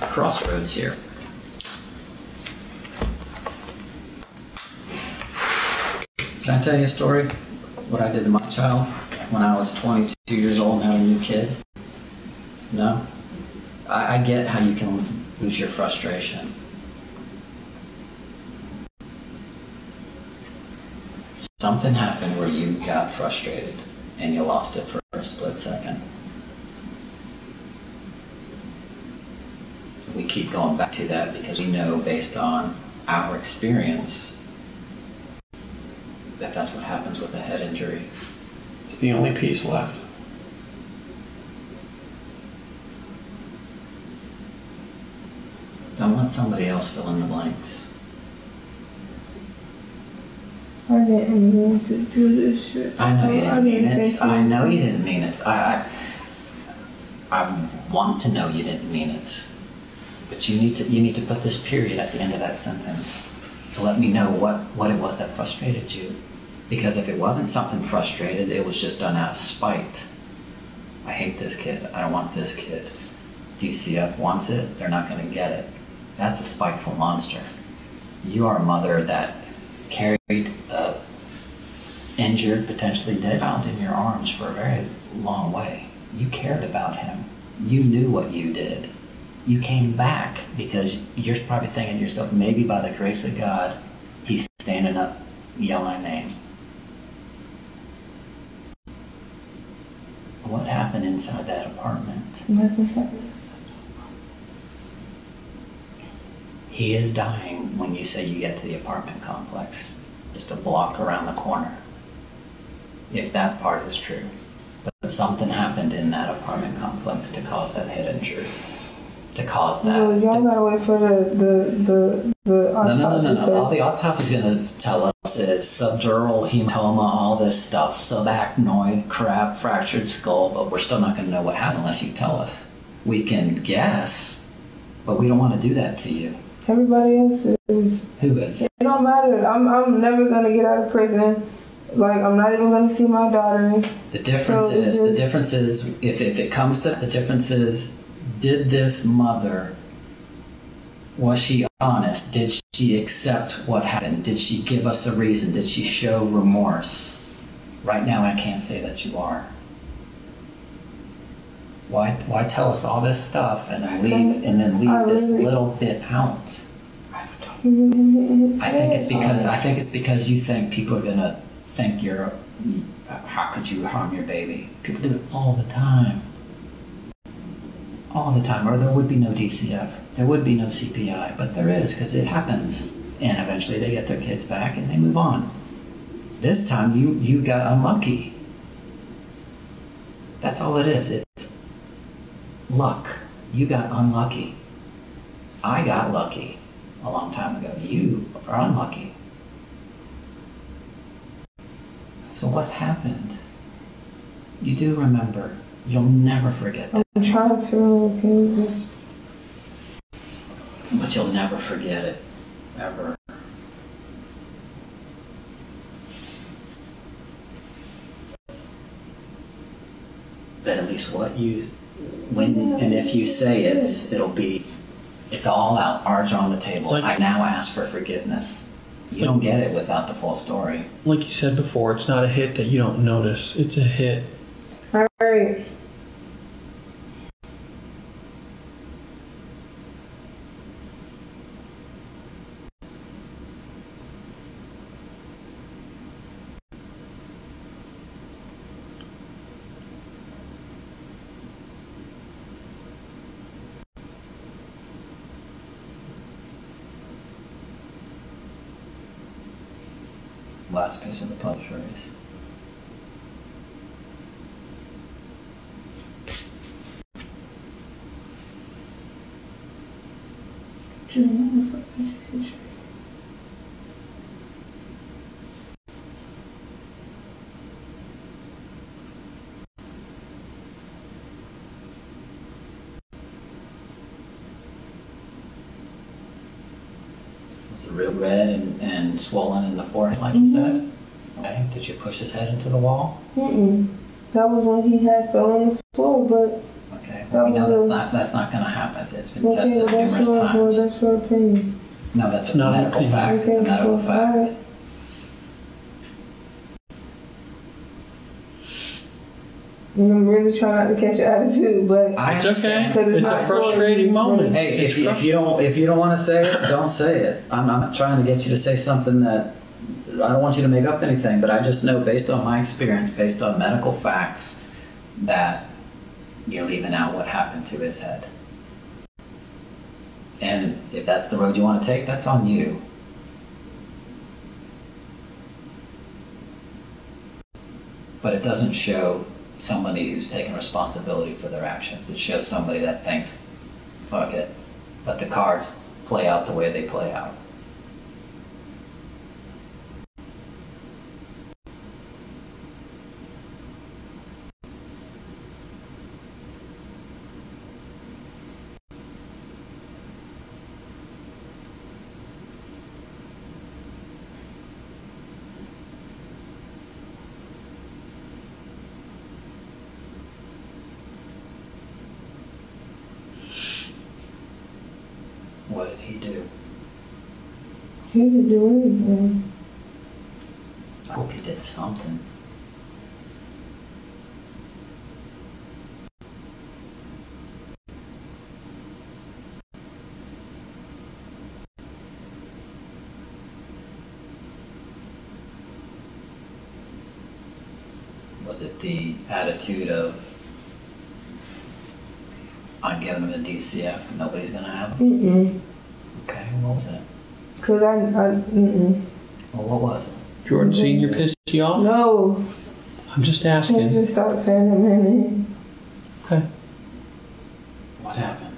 crossroads here. Can I tell you a story? What I did to my child when I was 22 years old and had a new kid? No? I, I get how you can lose your frustration. Something happened where you got frustrated and you lost it for a split second. We keep going back to that because we know based on our experience that that's what happens with a head injury. It's the only piece left. Don't let somebody else fill in the blanks. I didn't mean to do this shit. I know you didn't mean think it. I know you didn't mean it. I, I, I want to know you didn't mean it. But you need to you need to put this period at the end of that sentence to let me know what, what it was that frustrated you. Because if it wasn't something frustrated, it was just done out of spite. I hate this kid. I don't want this kid. DCF wants it. They're not going to get it. That's a spiteful monster. You are a mother that carried a injured, potentially dead child in your arms for a very long way. You cared about him. You knew what you did. You came back because you're probably thinking to yourself, maybe by the grace of God, he's standing up, yelling my name. What happened inside that apartment? Nothing happened. He is dying when you say you get to the apartment complex, just a block around the corner. If that part is true. But something happened in that apartment complex to cause that head injury. To cause that. No, y'all gotta wait for the the the, the No, autopsy. no, no, no, no. All the autopsy is going to tell us is subdural hematoma, all this stuff, subarachnoid, crap, fractured skull, but we're still not going to know what happened unless you tell us. We can guess, but we don't want to do that to you. Everybody else is. Who is? It don't matter. I'm I'm never gonna get out of prison. Like I'm not even gonna see my daughter. The difference So is, the difference is, if, if it comes to, the difference is, did this mother, was she honest? Did she accept what happened? Did she give us a reason? Did she show remorse? Right now, I can't say that you are. Why, why tell us all this stuff and then leave, and then I leave this little bit out? I think it's because I think it's because you think people are gonna think you're. How could you harm your baby? People do it all the time. All the time, or there would be no DCF, there would be no CPI, but there is because it happens, and eventually they get their kids back and they move on. This time you you got unlucky. That's all it is. It's luck. You got unlucky. I got lucky a long time ago. You are unlucky. So what happened? You do remember. You'll never forget that. I'm trying to. Can you just But you'll never forget it. Ever. That at least what you when and if you say it, it'll be it's all out. Cards are on the table. Like- I now ask for forgiveness. You don't get it without the full story. Like you said before, it's not a hit that you don't notice. It's a hit. All right. Piece of the what the fuck is it? was it real red and, and swollen in the forehead, like you said? Okay. Did you push his head into the wall? Mm-mm. That was when he had fell on the floor, but Okay. That we know that's a- not that's not going to happen. It's been okay, tested well, that's numerous your, well, times. that's your opinion. No, that's It's a not an medical opinion. fact. It's a Okay, medical well, fact. I'm really trying not to catch your attitude, but I It's okay. understand. Because it's It's a frustrating for moment. Hey, It's if you, if you don't if you don't want to say it, don't say it. I'm, I'm not trying to get you to say something that I don't want you to make up anything, but I just know based on my experience, based on medical facts, that you're leaving out what happened to his head. And if that's the road you want to take, that's on you. But it doesn't show somebody who's taking responsibility for their actions. It shows somebody that thinks, fuck it. Let the cards play out the way they play out. What did he do? He didn't do anything. I hope he did something. Was it the attitude of I'm giving him a DCF, nobody's gonna have him? Mm-mm. Okay, what was it? Cause I, I, mm-mm. Well, what was it? Jordan mm-hmm. Senior pissed you off? No. I'm just He asking. just stopped saying her name. Okay. What happened?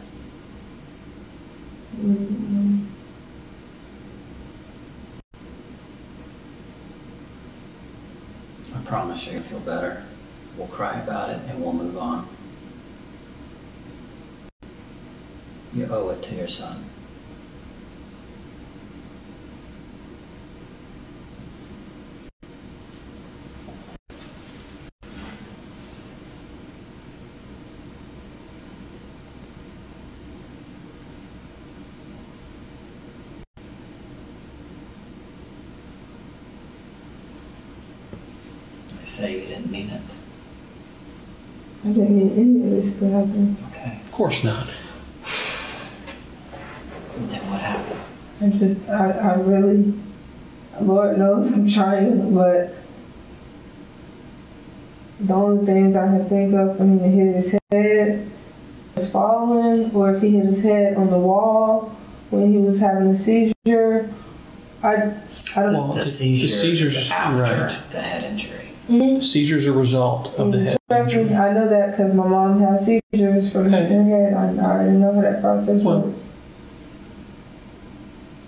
Mm-hmm. I promise you, you'll feel better. We'll cry about it and we'll move on. You owe it to your son. I say you didn't mean it. I didn't mean any of this to happen. Okay. Of course not. Then what happened? I just, I, I really, Lord knows I'm trying, but the only things I can think of for him to hit his head was falling, or if he hit his head on the wall when he was having a seizure. I, I don't. Well, The the- the seizure seizures, is after right. the head injury. Mhm. The seizure's a result of the head mm-hmm. injury. I know that because my mom had seizures from Okay. her head. I, I already know how that process Well- works.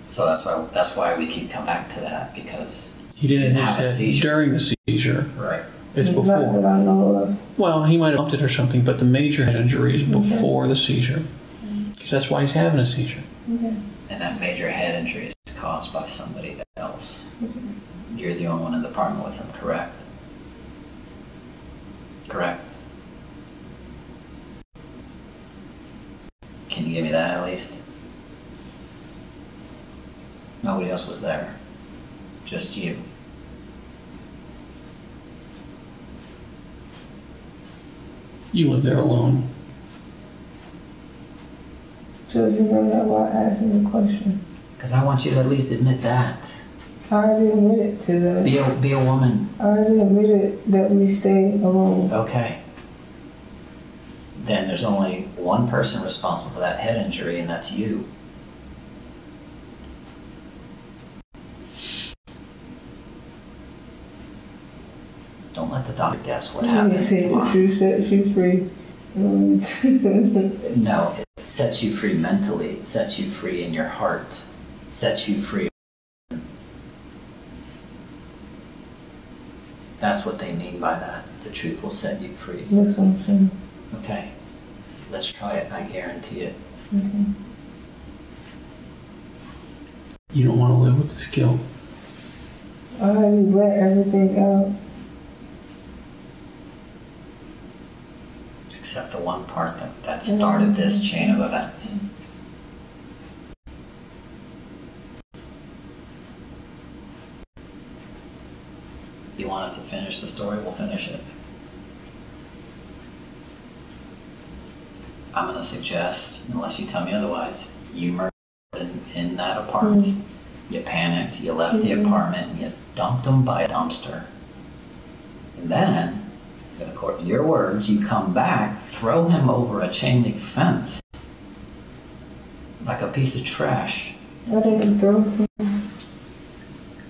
So that's why that's why we keep coming back to that because He didn't Have a seizure. during the seizure. right. It's Not before. that I know of. Well, he might have bumped it or something, but the major head injury is mm-hmm. before the seizure. Mm-hmm. Because that's why he's having a seizure. Okay. And that major head injury is caused by somebody else. You're the only one in the apartment with him, correct? Correct. Can you give me that at least? Nobody else was there. Just you. You live there alone. So you know that, why ask me the question? Because I want you to at least admit that. I already admitted to the. Be a, be a woman. I already admitted that we stayed alone. Okay. Then there's only one person responsible for that head injury, and that's you. Don't let the doctor guess what say the tomorrow. truth sets you free. No, it sets you free mentally. It sets you free in your heart. Sets you free. That's what they mean by that. The truth will set you free. That's what I'm saying. Okay. Let's try it. I guarantee it. Okay. You don't want to live with this guilt. I already let everything out. Except the one part that, that started this chain of events. Mm-hmm. You want us to finish the story? We'll finish it. I'm gonna suggest, unless you tell me otherwise, you murdered in, in that apartment. Mm. You panicked, you left the mm-hmm. apartment, and you dumped him by a dumpster. And then, according to your words, you come back, throw him over a chain link fence, like a piece of trash. I didn't throw him.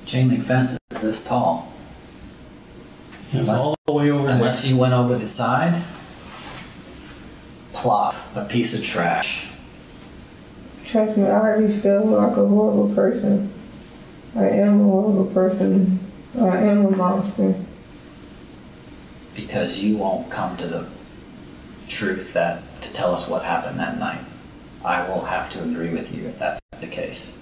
Chain link fence is this tall. It was Unless- all the way over there. Unless you went over the side, plop, a piece of trash. Trust me, I already feel like a horrible person. I am a horrible person. I am a monster. because you won't come to the truth that to tell us what happened that night. I will have to agree with you if that's the case.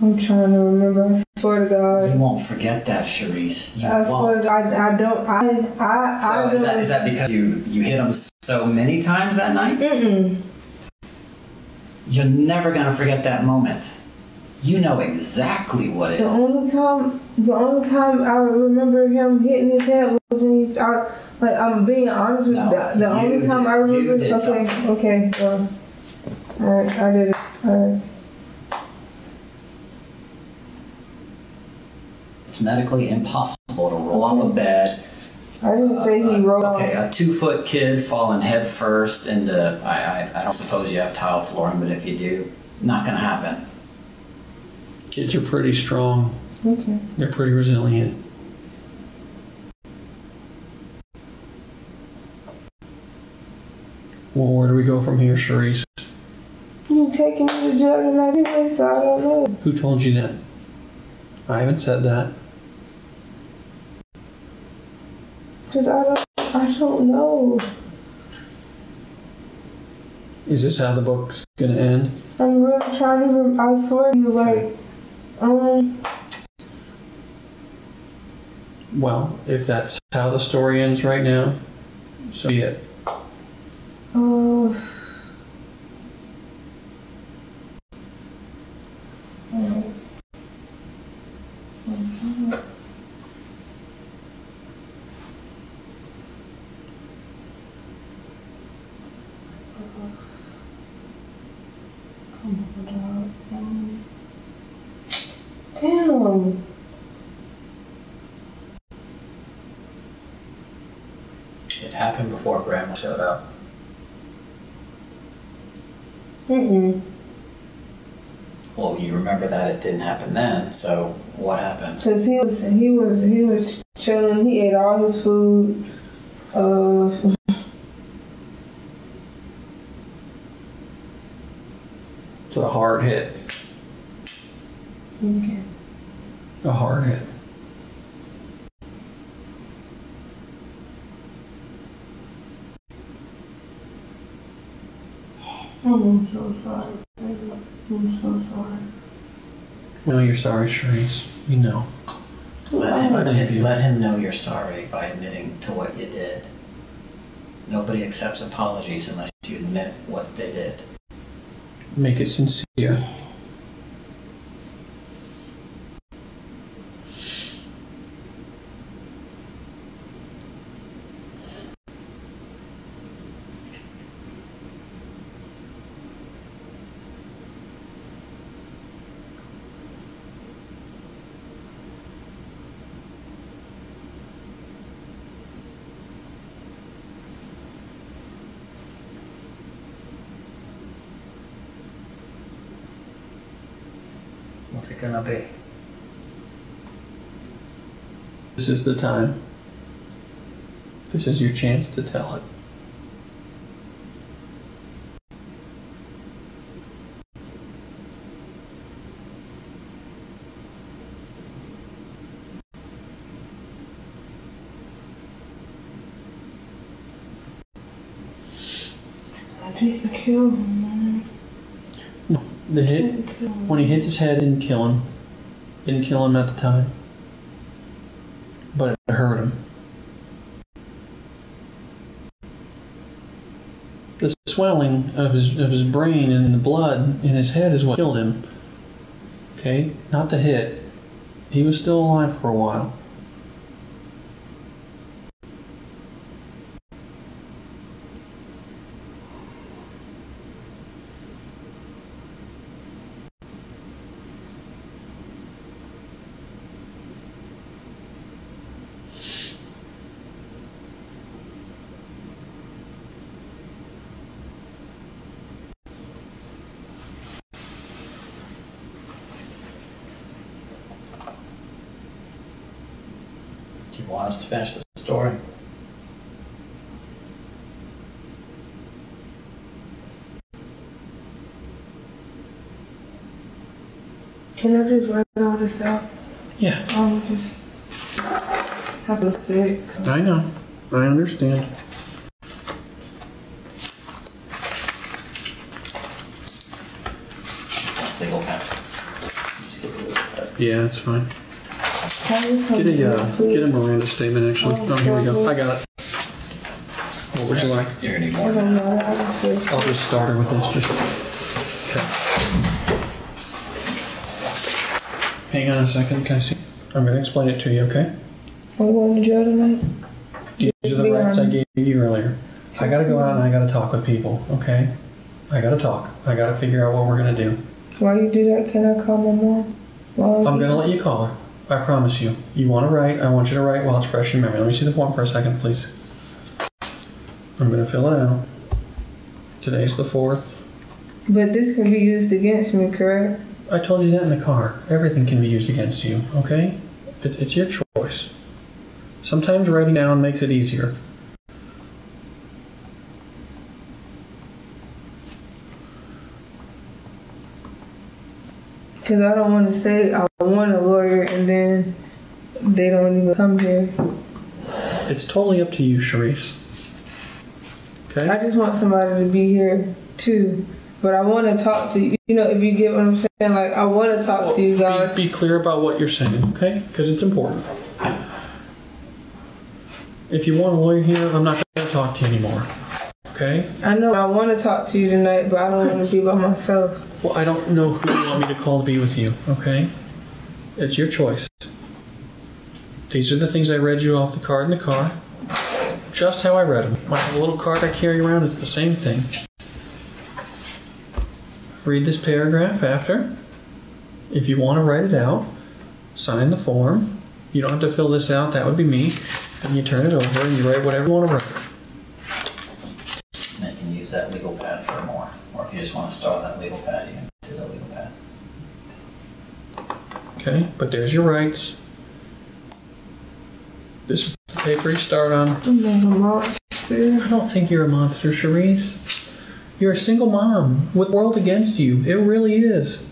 I'm trying to remember. I swear to You won't forget that, Charisse. You I won't. to God, I don't. I. I. So I is that is that because you you hit him so many times that night? Mm-mm. You're never gonna forget that moment. You know exactly what it The is. only time, the only time I remember him hitting his head was when he, I, like, I'm being honest with No, you. The, the you only time I did- you remember, did okay, okay, well, alright, I did it. Alright. It's medically impossible to roll off a bed. I didn't say he uh, rolled Okay, a two foot kid falling head first into I, I I don't suppose you have tile flooring, but if you do, not gonna happen. Kids are pretty strong. Okay. They're pretty resilient. Well, where do we go from here, Charisse? You taking me to jail tonight anyway, so I don't know. Who told you that? I haven't said that. Cause I don't, I don't know. Is this how the book's gonna end? I'm really trying to, rem- I swear to you, like, um, Well, if that's how the story ends right now, so be it. uh, Damn. It happened before Grandma showed up. Mm-mm. Well, you remember that it didn't happen then, so what happened? Cause he was he was he was chilling. He ate all his food. Uh, It's a hard hit. okay. A hard hit. Oh, I'm so sorry. I'm so sorry. No, you're sorry, Charisse. You know. Let him, I let him know you're sorry by admitting to what you did. Nobody accepts apologies unless you admit what they did. Make it sincere. Gonna be? This is the time. This is your chance to tell it. I didn't kill him, man. The I hit didn't kill him. When he hit his head didn't kill him. Didn't kill him at the time. But it hurt him. The swelling of his of his brain and the blood in his head is what killed him. Okay? Not the hit. He was still alive for a while. Just write all this out? Yeah, I'll just have a six. I know. I understand. Legal pad. You Just give it a legal pad. Yeah, it's fine. I just Get a uh, have please? get a Miranda statement actually. Oh, here we go. I got it. What would you like? You're gonna need I more. don't know. I just I'll just start her with this. Just Hang on a second. Can I see? I'm gonna explain it to you. Okay. I'm going to jail tonight. These are the rights I gave you earlier. I gotta go out and I gotta talk with people. Okay. I gotta talk. I gotta figure out what we're gonna do. While you do that, can I call my mom? While I'm gonna let you call her. I promise you. You want to write? I want you to write while it's fresh in memory. Let me see the form for a second, please. I'm gonna fill it out. Today's the fourth. But this can be used against me, correct? I told you that in the car. Everything can be used against you. Okay? It, it's your choice. Sometimes writing down makes it easier. Because I don't want to say I want a lawyer and then they don't even come here. It's totally up to you, Charisse. Okay? I just want somebody to be here too. But I want to talk to you. You know, if you get what I'm saying, like I want to talk to you guys. Be, be clear about what you're saying, okay? Because it's important. If you want a lawyer here, I'm not going to talk to you anymore. Okay? I know I want to talk to you tonight, but I don't want to be by myself. Well, I don't know who you want me to call to be with you, okay? It's your choice. These are the things I read you off the card in the car. Just how I read them. My little card I carry around is the same thing. Read this paragraph after. If you want to write it out, sign the form. You don't have to fill this out, that would be me. And you turn it over and you write whatever you want to write. And they can use that legal pad for more. Or if you just want to start that legal pad, you can do the legal pad. Okay? But there's your rights. This is the paper you start on. I'm like a monster. I don't think you're a monster, Charisse. You're a single mom with the world against you. It really is.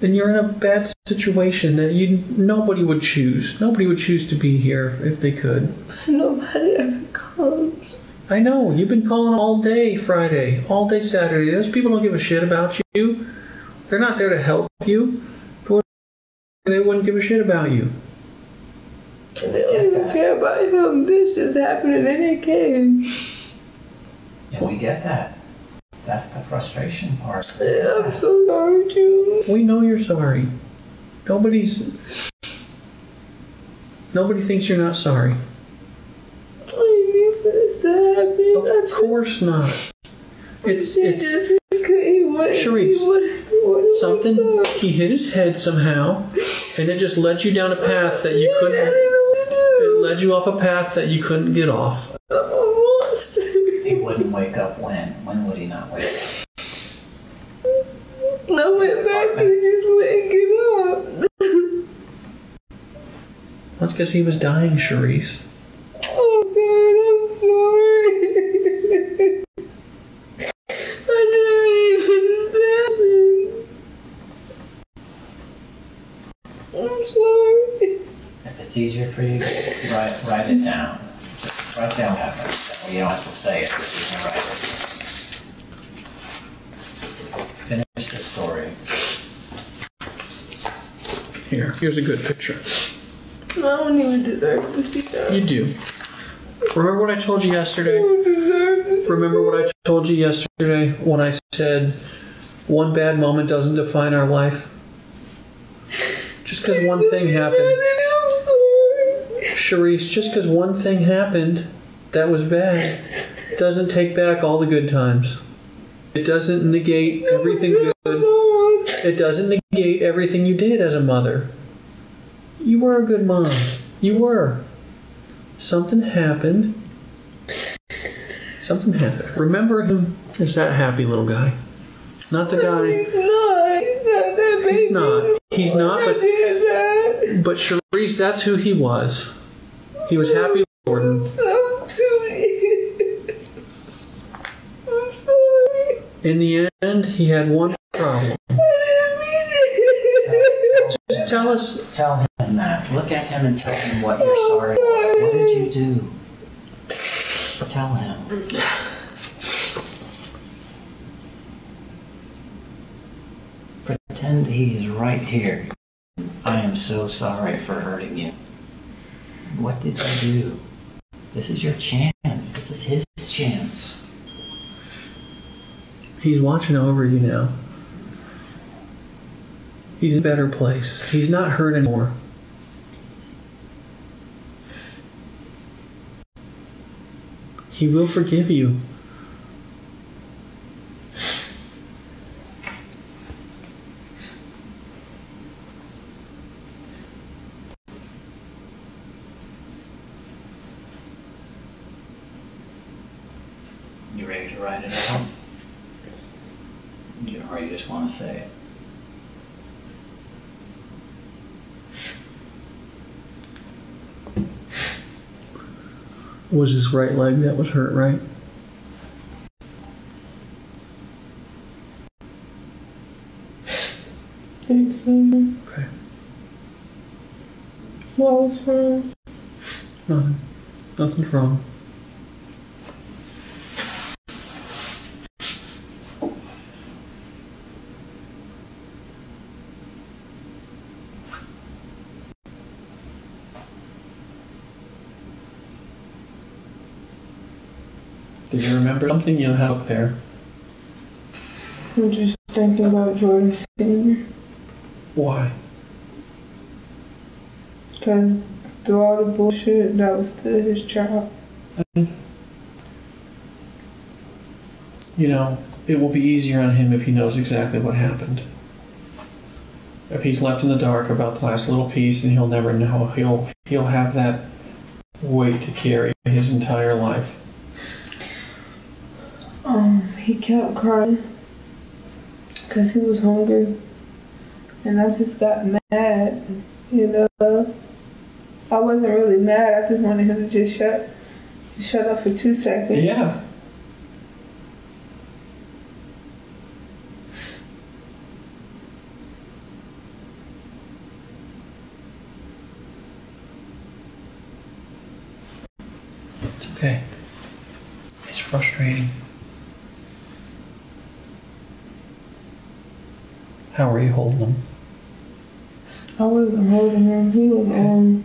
And you're in a bad situation that you nobody would choose. Nobody would choose to be here if, they could. Nobody ever comes. I know. You've been calling all day Friday, all day Saturday. Those people don't give a shit about you. They're not there to help you. They wouldn't give a shit about you. They don't even care about him. This just happened and then they came. Yeah, we get that. That's the frustration part. We I'm so sorry, June. We know you're sorry. Nobody's. Nobody thinks you're not sorry. I didn't mean for this to happen. I Of just- course not. It's it's just he could he wouldn't Charisse, he wouldn't wouldn't something. He hit his head somehow, and it just led you down a path that you couldn't. didn't know what It led you off a path that you couldn't get off. He wouldn't wake up when? When would he not wake up? I went back and he just wouldn't get up. That's because he was dying, Charisse. Oh God, I'm sorry. I didn't mean for this to happen. I'm sorry. If it's easier for you, write, write it down. Just write down what happened. That way you don't have to say it, but you can write it. Finish the story. Here, here's a good picture. I don't even deserve to see that. You do. Remember what I told you I yesterday? don't deserve to see Remember what I told you yesterday when I said one bad moment doesn't define our life? Just because one thing happened. I'm. Charisse, just because one thing happened that was bad doesn't take back all the good times. It doesn't negate everything good. It doesn't negate everything you did as a mother. You were a good mom. You were. Something happened. Something happened. Remember him as that happy little guy. Not the guy. He's not. He's not that baby. He's not. He's not, but but Charisse, that's who he was. He was happy, Gordon. So Judy. I'm sorry. In the end, he had one problem. I didn't mean it. Just tell us. Tell him that. Look at him and tell him what you're sorry for. What did you do? Tell him. Pretend he's right here. I am so sorry for hurting you. What did you do? This is your chance. This is his chance. He's watching over you now. He's in a better place. He's not hurt anymore. He will forgive you ready to write it out? You- Or you just want to say it? It was his right leg that was hurt, right? Thanks, Mama. Okay. What was wrong? Nothing. Nothing's wrong. Did you remember something you have up there? I'm just thinking about Jordan Senior. Why? Because through all the bullshit, that was still his child. You know, it will be easier on him if he knows exactly what happened. If he's left in the dark about the last little piece and he'll never know, he'll he'll have that weight to carry his entire life. Um, he kept crying because he was hungry, and I just got mad. You know, I wasn't really mad. I just wanted him to just shut, just shut up for two seconds. Yeah. It's okay. It's frustrating. How are you holding them? I wasn't holding him. He was Okay. um.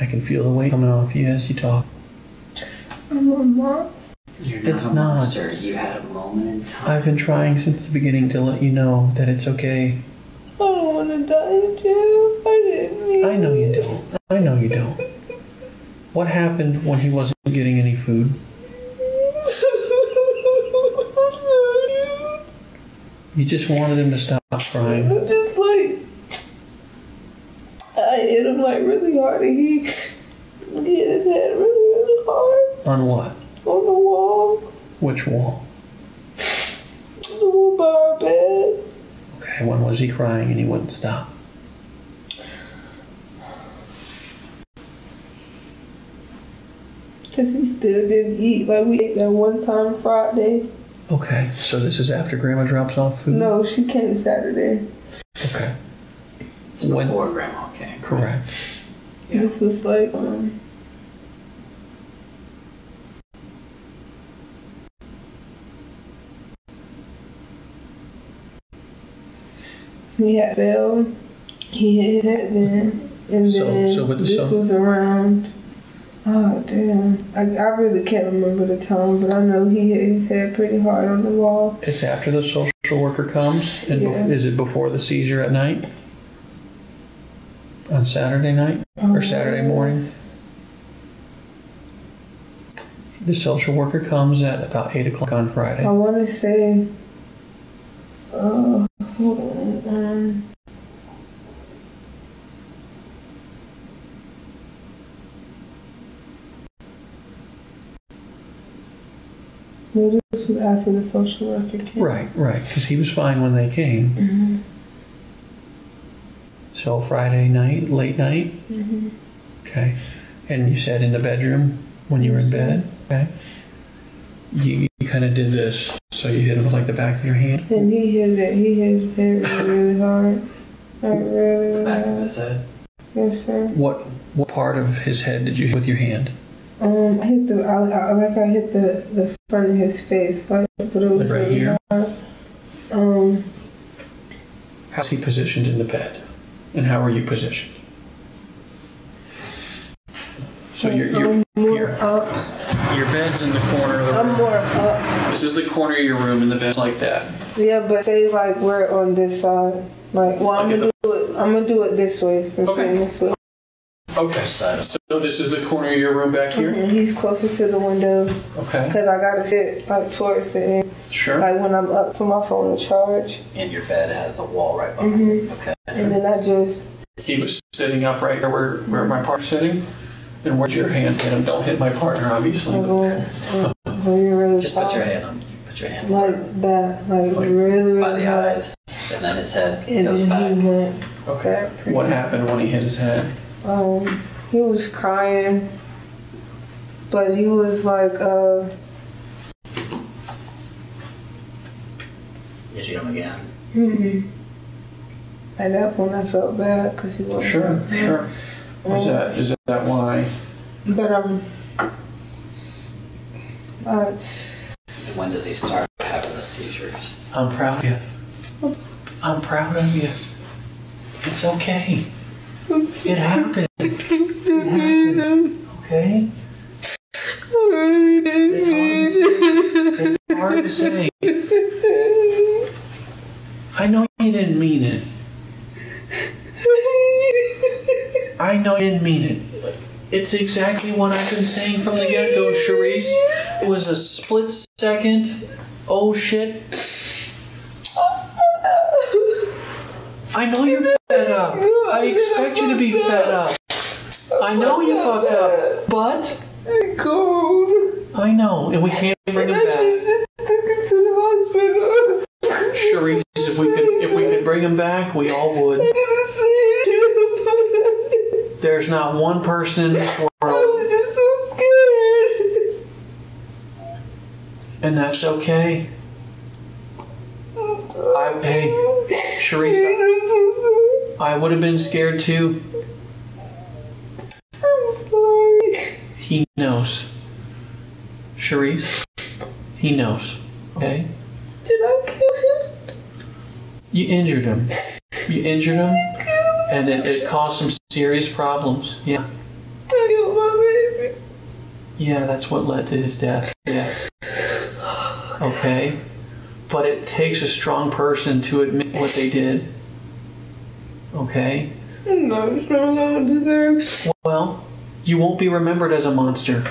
I can feel the weight coming off you as you talk. I'm a monster. You're not It's a not. monster. You had a moment in time. I've been trying since the beginning to let you know that it's okay. I don't want to die in jail. I didn't mean. I know you don't. I know you don't. What happened when he wasn't getting any food? You just wanted him to stop crying. I'm just like I hit him like really hard, and he he hit his head really really hard On what? on the wall, Which wall? the wall by our bed. Okay, when was he crying and he wouldn't stop? Cause he still didn't eat. Like we ate that one time Friday. Okay, so this is after Grandma drops off food? No, she came Saturday. Okay, So When- before Grandma came. correct. Yeah. This was like um. He had fell. He hit his head then, and So- then so with the this so- was around. Oh damn! I, I really can't remember the time, but I know he hit his head pretty hard on the wall. It's after the social worker comes, and bef- is it before the seizure at night? On Saturday night or Saturday morning? The social worker comes at about 8 o'clock on Friday. I want to say. Uh, hold on. Um, well, this was after the social worker came. Right, right, because he was fine when they came. Mm-hmm. So Friday night, late night? Mm-hmm. Okay. And you said in the bedroom when you were in bed? Okay. You, you kind of did this. So you hit him with like the back of your hand? And he hit it. He hit his head really, really hard. Like really, really Back of his head. Yes, sir. What what part of his head did you hit with your hand? Um, I hit the. I, I like I hit the the front of his face, like, but it was Like right here? hard. Um, How's he positioned in the bed? And how are you positioned? So you're, you're, you're up. your bed's in the corner of the I'm more up. This is the corner of your room and the bed's like that. Yeah, but say like we're on this side. Like, well, I'm gonna do it. I'm gonna do it this way. For Okay. this way. Okay. Side So this is the corner of your room back here? And he's closer to the window Okay. because I gotta sit like towards the end, Sure. like when I'm up for my phone to charge, and your bed has a wall right behind it. Okay. and then I just He was sitting up right here where, where my partner's sitting. And where's your hand hit him? Don't hit my partner, I obviously. go uh, really, really Just put your hand on. Put your hand like that, like, Like really, really by the hard. eyes, and then his head And goes back. then he went. Okay. What happened when he hit his head? Um, he was crying, but he was like, uh, Hit you him again. Mm-hmm. At that point, I felt bad because he wasn't. Sure, sure. Is that is that why? But um, uh, And when does he start having the seizures? I'm proud of you. I'm proud of you. It's okay. It happened. It happened. Okay? It's hard to say. I know you didn't mean it. I know you didn't mean it. It's exactly what I've been saying from the get go, Charisse. It was a split second. Oh shit. I know you're fed up. I expect you to be fed up. I know you fucked up, but I'm cold. I know, and we can't bring him I back. just took him to the hospital. Charisse, if we could, if we could bring him back, we all would. I'm. There's not one person in this world. I was just so scared. and that's okay. I, hey, so I would have been scared too. I'm sorry. He knows. Charisse, he knows. Okay? Did I kill him? You injured him. You injured him, and it, it caused some serious problems. Yeah. I killed my baby. Yeah, that's what led to his death. Yes. Okay. But it takes a strong person to admit what they did. Okay? Not strong. I deserve. Well, you won't be remembered as a monster.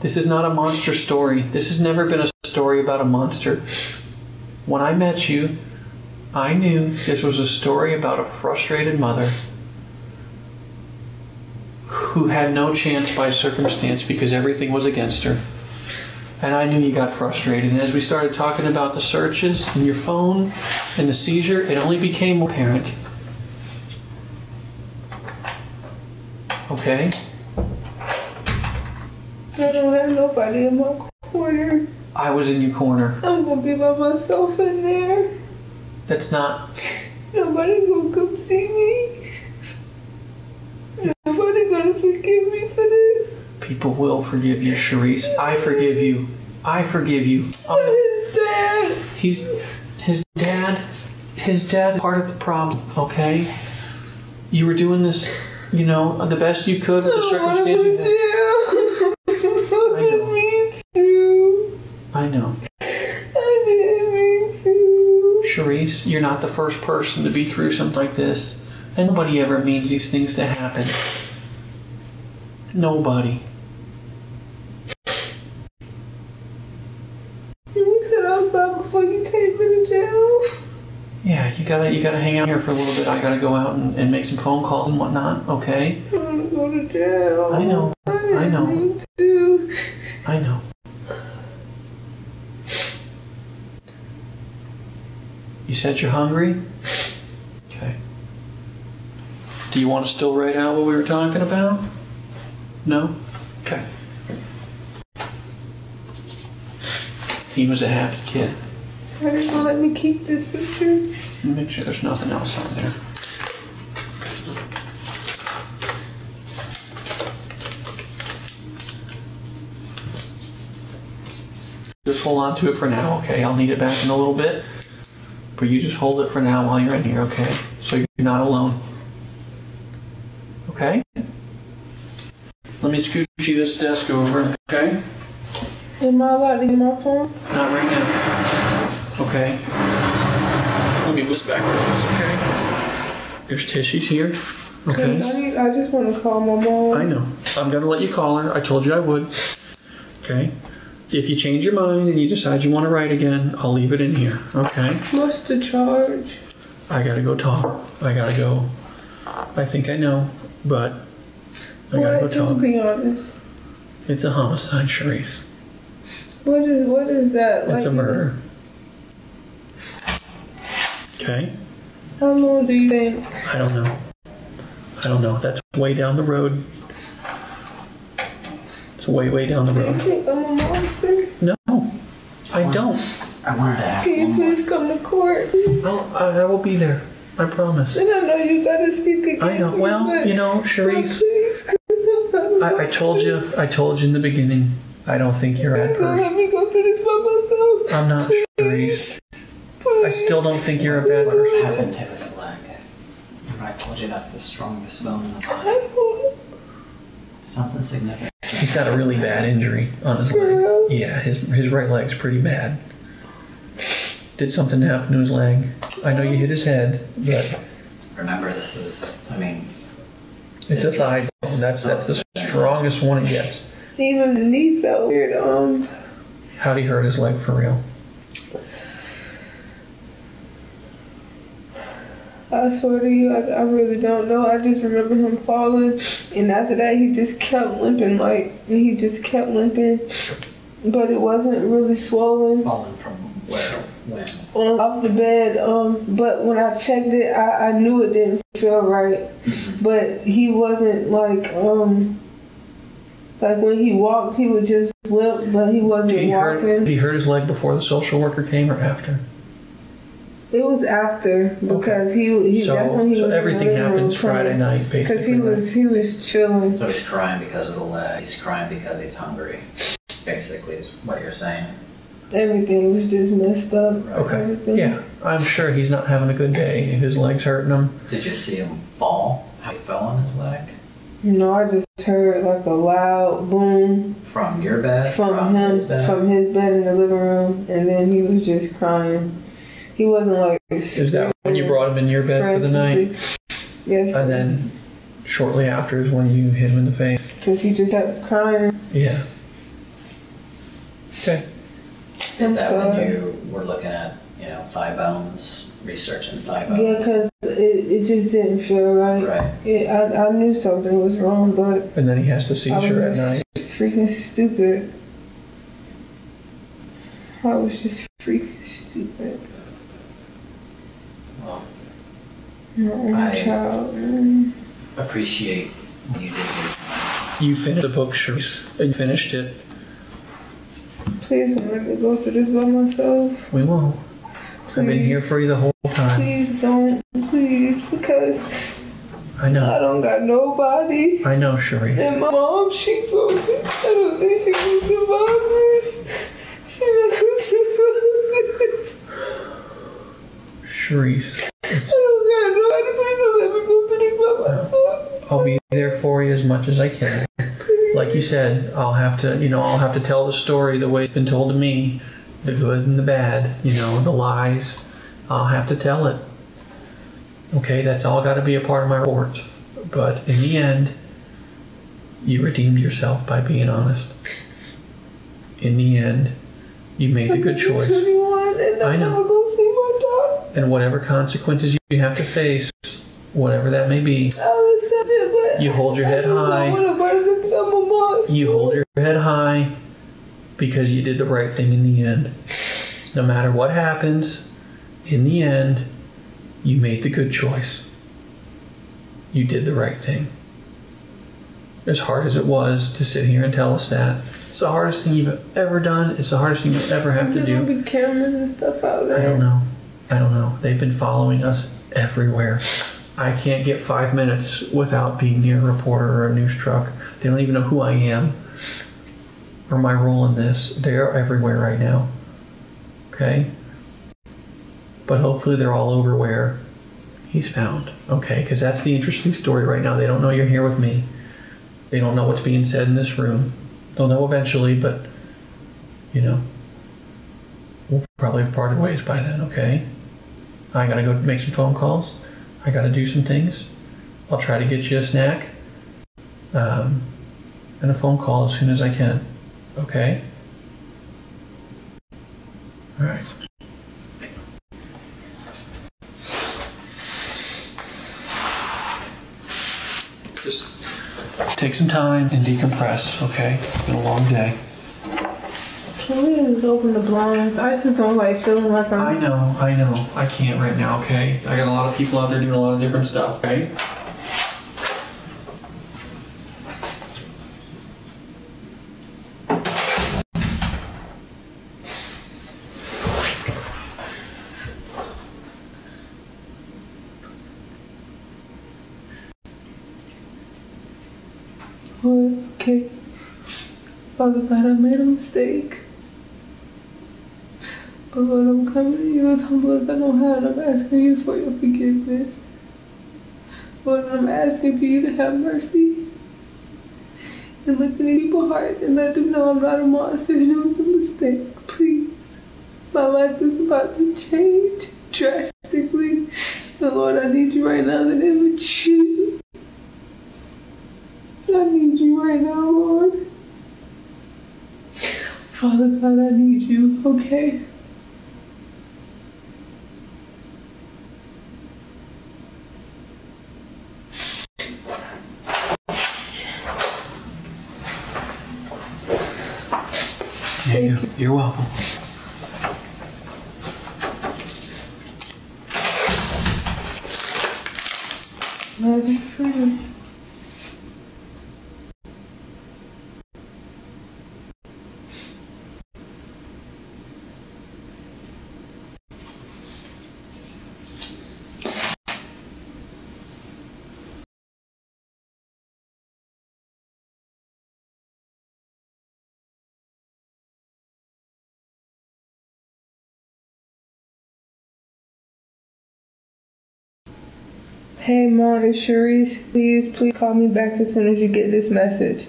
This is not a monster story. This has never been a story about a monster. When I met you, I knew this was a story about a frustrated mother who had no chance by circumstance because everything was against her. And I knew you got frustrated. And as we started talking about the searches and your phone and the seizure, it only became apparent. Okay? I don't have nobody in my corner. I was in your corner. I'm gonna be by myself in there. That's not. Nobody gonna come see me. Nobody gonna forgive me for this. People will forgive you, Charisse. I forgive you. I forgive you. But I'm- his dad. he's his dad. His dad is part of the problem. Okay. You were doing this, you know, the best you could with the circumstances. you had. I didn't mean to. I know, I didn't mean to. Charisse. You're not the first person to be through something like this, and nobody ever means these things to happen. Nobody. you gotta you gotta hang out here for a little bit. I gotta go out and, and make some phone calls and whatnot. Okay. I want to go to jail. I know. I, I know. To. I know. You said you're hungry. Okay. Do you want to still write out what we were talking about? No. Okay. He was a happy kid. Why didn't you let me keep this picture? Make sure there's nothing else on there. Just hold on to it for now, okay? I'll need it back in a little bit. But you just hold it for now while you're in here, okay? So you're not alone. Okay? Let me scooch you this desk over, okay? Am I allowed to get my phone? Not right now. Okay. Let me move this back a okay? There's tissues here. Okay. I, I just want to call my mom. I know. I'm gonna let you call her. I told you I would. Okay. If you change your mind and you decide you want to write again, I'll leave it in here. Okay. What's the charge? I gotta go talk. I gotta go. I think I know, but I gotta What? go You talk. be honest. It's a homicide, Charisse. What is what is that? It's a Like, murder. Okay. How long do you think? I don't know. I don't know. That's way down the road. It's way, way down the Do you road. think I'm a monster? No, I don't. I wanted to ask Can you one more. please come to court? please? I'll, I, I will be there. I promise. And I know you gotta speak against I know. me, Well, but, you know, but Charisse, please, 'cause I'm not a I, I told you. I told you in the beginning. I don't think you're a Please don't person. let me go through this by myself. I'm not Charisse. I still don't think you're a bad person. What happened to his leg? Remember I told you that's the strongest bone in the body. Something significant. He's got a really bad injury on his leg. Yeah, his his right leg's pretty bad. Did something happen to his leg? I know you hit his head, but Remember, this is, I mean, it's a thigh bone. That's that's the strongest one it gets. Even the knee felt weird. Um, How'd he hurt his leg for real? I swear to you, I, I really don't know. I just remember him falling, and after that, he just kept limping. Like he just kept limping, but it wasn't really swollen. fallen from where? When? on off the bed. Um, but when I checked it, I, I knew it didn't feel right. But he wasn't like um, like when he walked, he would just limp, but he wasn't he hurt, walking. he hurt his leg before the social worker came or after? It was after because he he So, that's when he so was in the everything living room happens Friday crying. night, basically. Because he was he was chilling. So he's crying because of the leg. He's crying because he's hungry. Basically, is what you're saying. Everything was just messed up. Okay. Everything. Yeah, I'm sure he's not having a good day. His leg's hurting him. Did you see him fall? How he fell on his leg? You know, I just heard like a loud boom From your bed? from, him his bed? from his bed in the living room, and then he was just crying. He wasn't like. Is that when you brought him in your bed for the night? Yes. And then shortly after is when you hit him in the face. Because he just kept crying. Yeah. Okay. Is that when you were looking at, you know, thigh bones, researching thigh bones? Yeah, because it, it just didn't feel right. Right. It, I, I knew something was wrong, but And then he has the seizure at night. just freaking stupid. I was just freaking stupid. Well, My own I- child. mm. appreciate what you did here tonight. You finished the book, Charisse. And you finished it. Please don't let me go through this by myself. We won't. I've been here for you the whole time. Please don't. Please, because I I know. don't got nobody. I know, Charisse. And my mom, she broke it. I don't think she can survive this. She's not gonna survive this. Charisse. Oh, I don't got nobody. Please don't let me go through this by myself. I'll be there for you as much as I can. Like you said, I'll have to, you know, I'll have to tell the story the way it's been told to me, the good and the bad, you know, the lies. I'll have to tell it. Okay, that's all got to be a part of my report. But in the end, you redeemed yourself by being honest. In the end, you made the good choice. and I know. gonna see my daughter. And whatever consequences you have to face, whatever that may be, I'll it, but You hold your head high. don't want nobody to think I'm a monster. You hold your head high because you did the right thing in the end. No matter what happens, in the end, you made the good choice. You did the right thing. As hard as it was to sit here and tell us that, it's the hardest thing you've ever done. It's the hardest thing you'll ever have to do. be cameras and stuff out there. I don't know. I don't know. They've been following us everywhere. I can't get five minutes without being near a reporter or a news truck. They don't even know who I am or my role in this. They're everywhere right now. Okay? But hopefully they're all over where he's found. Okay? Because that's the interesting story right now. They don't know you're here with me. They don't know what's being said in this room. They'll know eventually, but, you know, we'll probably have parted ways by then, okay? I gotta go make some phone calls. I gotta do some things. I'll try to get you a snack um, and a phone call as soon as I can, okay? All right. Just take some time and decompress, okay? It's been a long day. Can we just open the blinds? I just don't like feeling like I'm. I'm. know, I know. I can't right now, okay? I got a lot of people out there doing a lot of different stuff, okay? Okay. Father God, I made a mistake. But Lord, I'm coming to you as humble as I know how, and I'm asking you for your forgiveness. Lord, I'm asking for you to have mercy and look into people's hearts and let them know I'm not a monster and it was a mistake. Please. My life is about to change drastically. And Lord, I need you right now the name of Jesus. I need you right now, Lord. Father God, I need you, okay? Yeah, you. You're welcome. Hey, Mom, it's Charisse. Please, please call me back as soon as you get this message.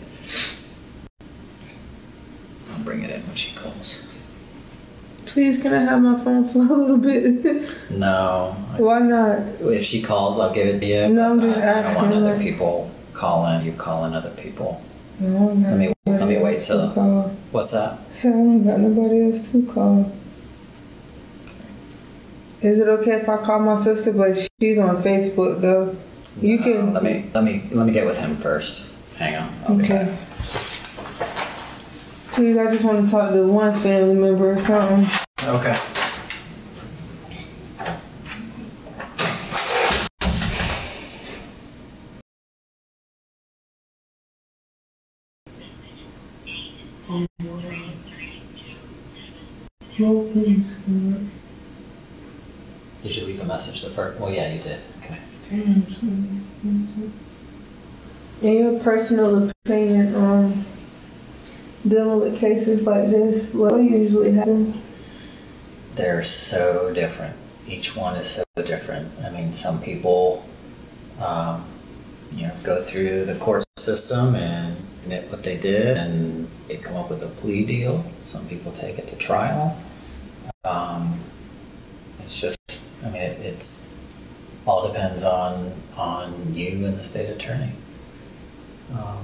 I'll bring it in when she calls. Please, can I have my phone for a little bit? No. Why not? If she calls, I'll give it to you. No, I'm just I, I don't want asking, other people calling. You calling other people. No, I'm not Let me let me wait till. call. What's that? So I don't got nobody else to call. Is it okay if I call my sister? But she's on Facebook though. You Uh, can. let me let me let me get with him first. Hang on. I'll Okay. Please, I just want to talk to one family member or something. Okay. Please. Did you leave a message the first? Well, yeah, you did. Okay. In your personal opinion, um, dealing with cases like this, what usually happens? They're so different. Each one is so different. I mean, some people, um, you know, go through the court system and admit what they did, and they come up with a plea deal. Some people take it to trial. Um, it's just, I mean, it, it's all depends on on you and the state attorney. Um,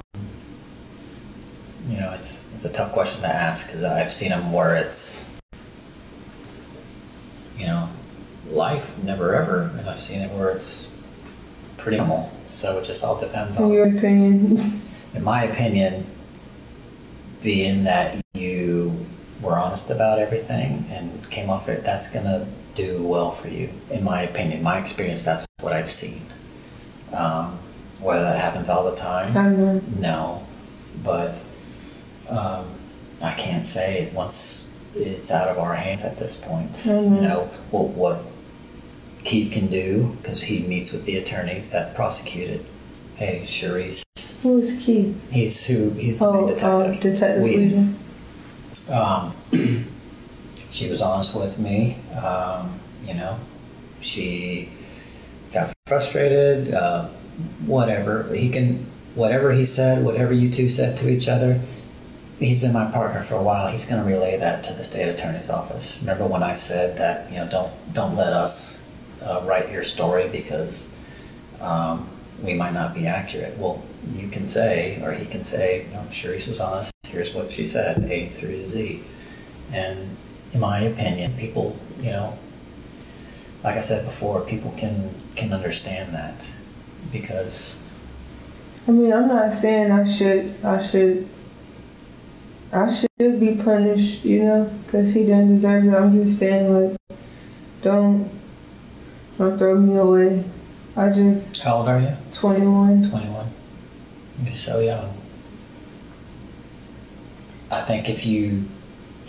you know, it's it's a tough question to ask because I've seen them where it's you know, life, never ever. And I've seen it where it's pretty normal. So it just all depends In on, your opinion, in my opinion, being that you were honest about everything and came off it, that's gonna do well for you, in my opinion. My experience, that's what I've seen. Um, whether that happens all the time, know. no, but um, I can't say it once it's out of our hands at this point. Mhm. You know what what Keith can do because he meets with the attorneys that prosecuted. Hey, Charisse, Who is Keith? he's who he's the Oh, uh, detective. Detective We- um, she was honest with me. Um, you know, she got frustrated. Uh, whatever he can, whatever he said, whatever you two said to each other. He's been my partner for a while. He's going to relay that to the state attorney's office. Remember when I said that you know don't don't let us uh, write your story because um, we might not be accurate. Well, you can say, or he can say, no, Charisse was honest. Here's what she said, A through Z. And in my opinion, people, you know, like I said before, people can can understand that because I mean, I'm not saying I should, I should, I should be punished, you know, because he didn't deserve it. I'm just saying, like, don't, don't throw me away. I just, how old are you? 21. 21. You're so young. I think if you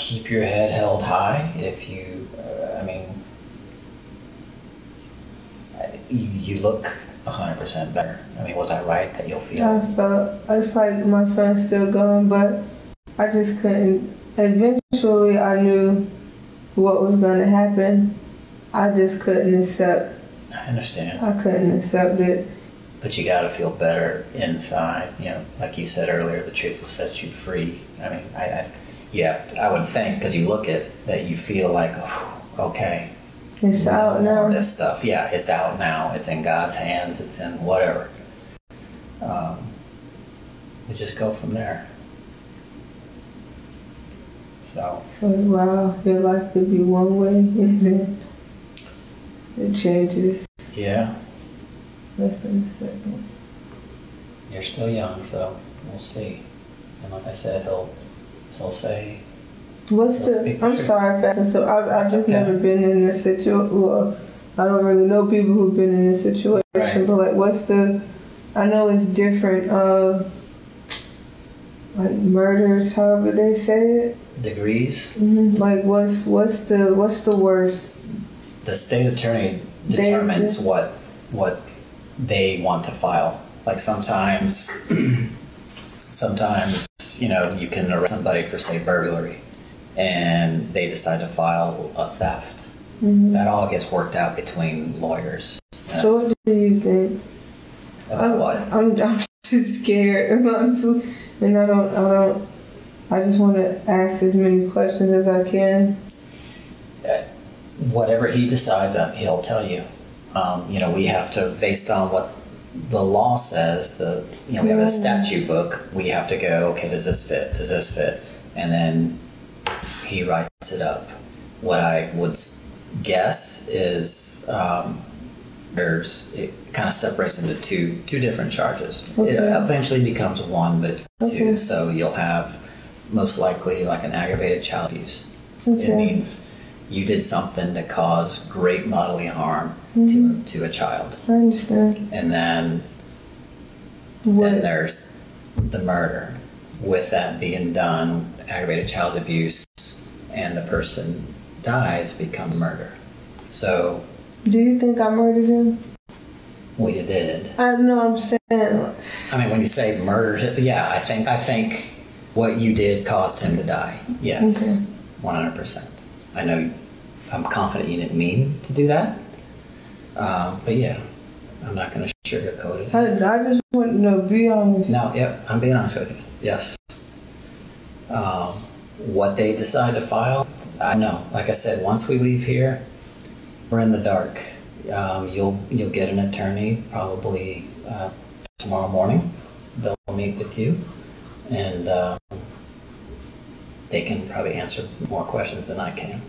keep your head held high, if you, uh, I mean, uh, you, you look 100% better. I mean, was I right that you'll feel? I felt, it's like my son's still going, but I just couldn't. Eventually, I knew what was going to happen. I just couldn't accept, I understand. I couldn't accept it. But you got to feel better inside. You know, like you said earlier, the truth will set you free. I mean, I, I yeah, I would think because you look at that, you feel like, oh, okay, It's out no now. This stuff, yeah, it's out now. It's in God's hands. It's in whatever. Um, we just go from there. So So wow, your life could be one way and then it changes yeah, less than a second. you're still young, so we'll see. And like I said, he'll he'll say What's the? I'm truth. sorry. So I've, I've just okay. never been in this situation. Well, I don't really know people who've been in this situation, Right. but like, what's the? I know it's different. Uh, like murders, however they say it. degrees. hmm Like, what's what's the what's the worst? The state attorney They- determines what what they want to file. Like sometimes, sometimes you know you can arrest somebody for say burglary, and they decide to file a theft. Mhm. That all gets worked out between lawyers. So what do you think? about I'm, what? I'm, I'm just scared. I'm too, and I don't, I don't, I just want to ask as many questions as I can. Whatever he decides, uh, he'll tell you. Um, you know, we have to, based on what the law says, the you know, we have a statute book. We have to go. Okay, does this fit? Does this fit? And then he writes it up. What I would guess is um, there's it kind of separates into two two different charges. It eventually becomes one, but it's two. Okay. So you'll have most likely like an aggravated child abuse. It means you did something to cause great bodily harm Mm-hmm. to to a child, I understand. and then What? then there's the murder. With that being done, aggravated child abuse, and the person dies, become murder. So, Do you think I murdered him? well, you did. I know I'm saying. I mean, when you say murdered, yeah, I think I think what you did caused him to die. Yes, one hundred percent. I know. I'm confident you didn't mean to do that. Um, but yeah, I'm not going to sugarcoat it. I, I just want to know, be honest. No, yep, I'm being honest with you. Yes. Um, what they decide to file, I know. Like I said, once we leave here, we're in the dark. Um, you'll you'll get an attorney probably uh, tomorrow morning. They'll meet with you, and um, they can probably answer more questions than I can.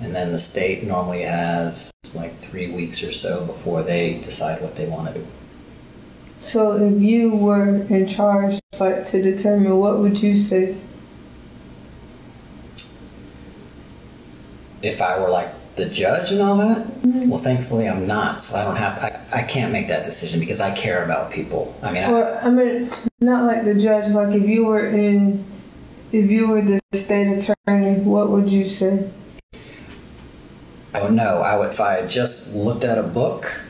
And then the state normally has like three weeks or so before they decide what they want to do. So if you were in charge, like to determine what would you say? if I were like the judge and all that, mm-hmm. well, thankfully I'm not, so I don't have. I, I can't make that decision because I care about people. I mean, I, Well, I mean, not like the judge. Like if you were in, if you were the state attorney, what would you say? I would know. I would if I had just looked at a book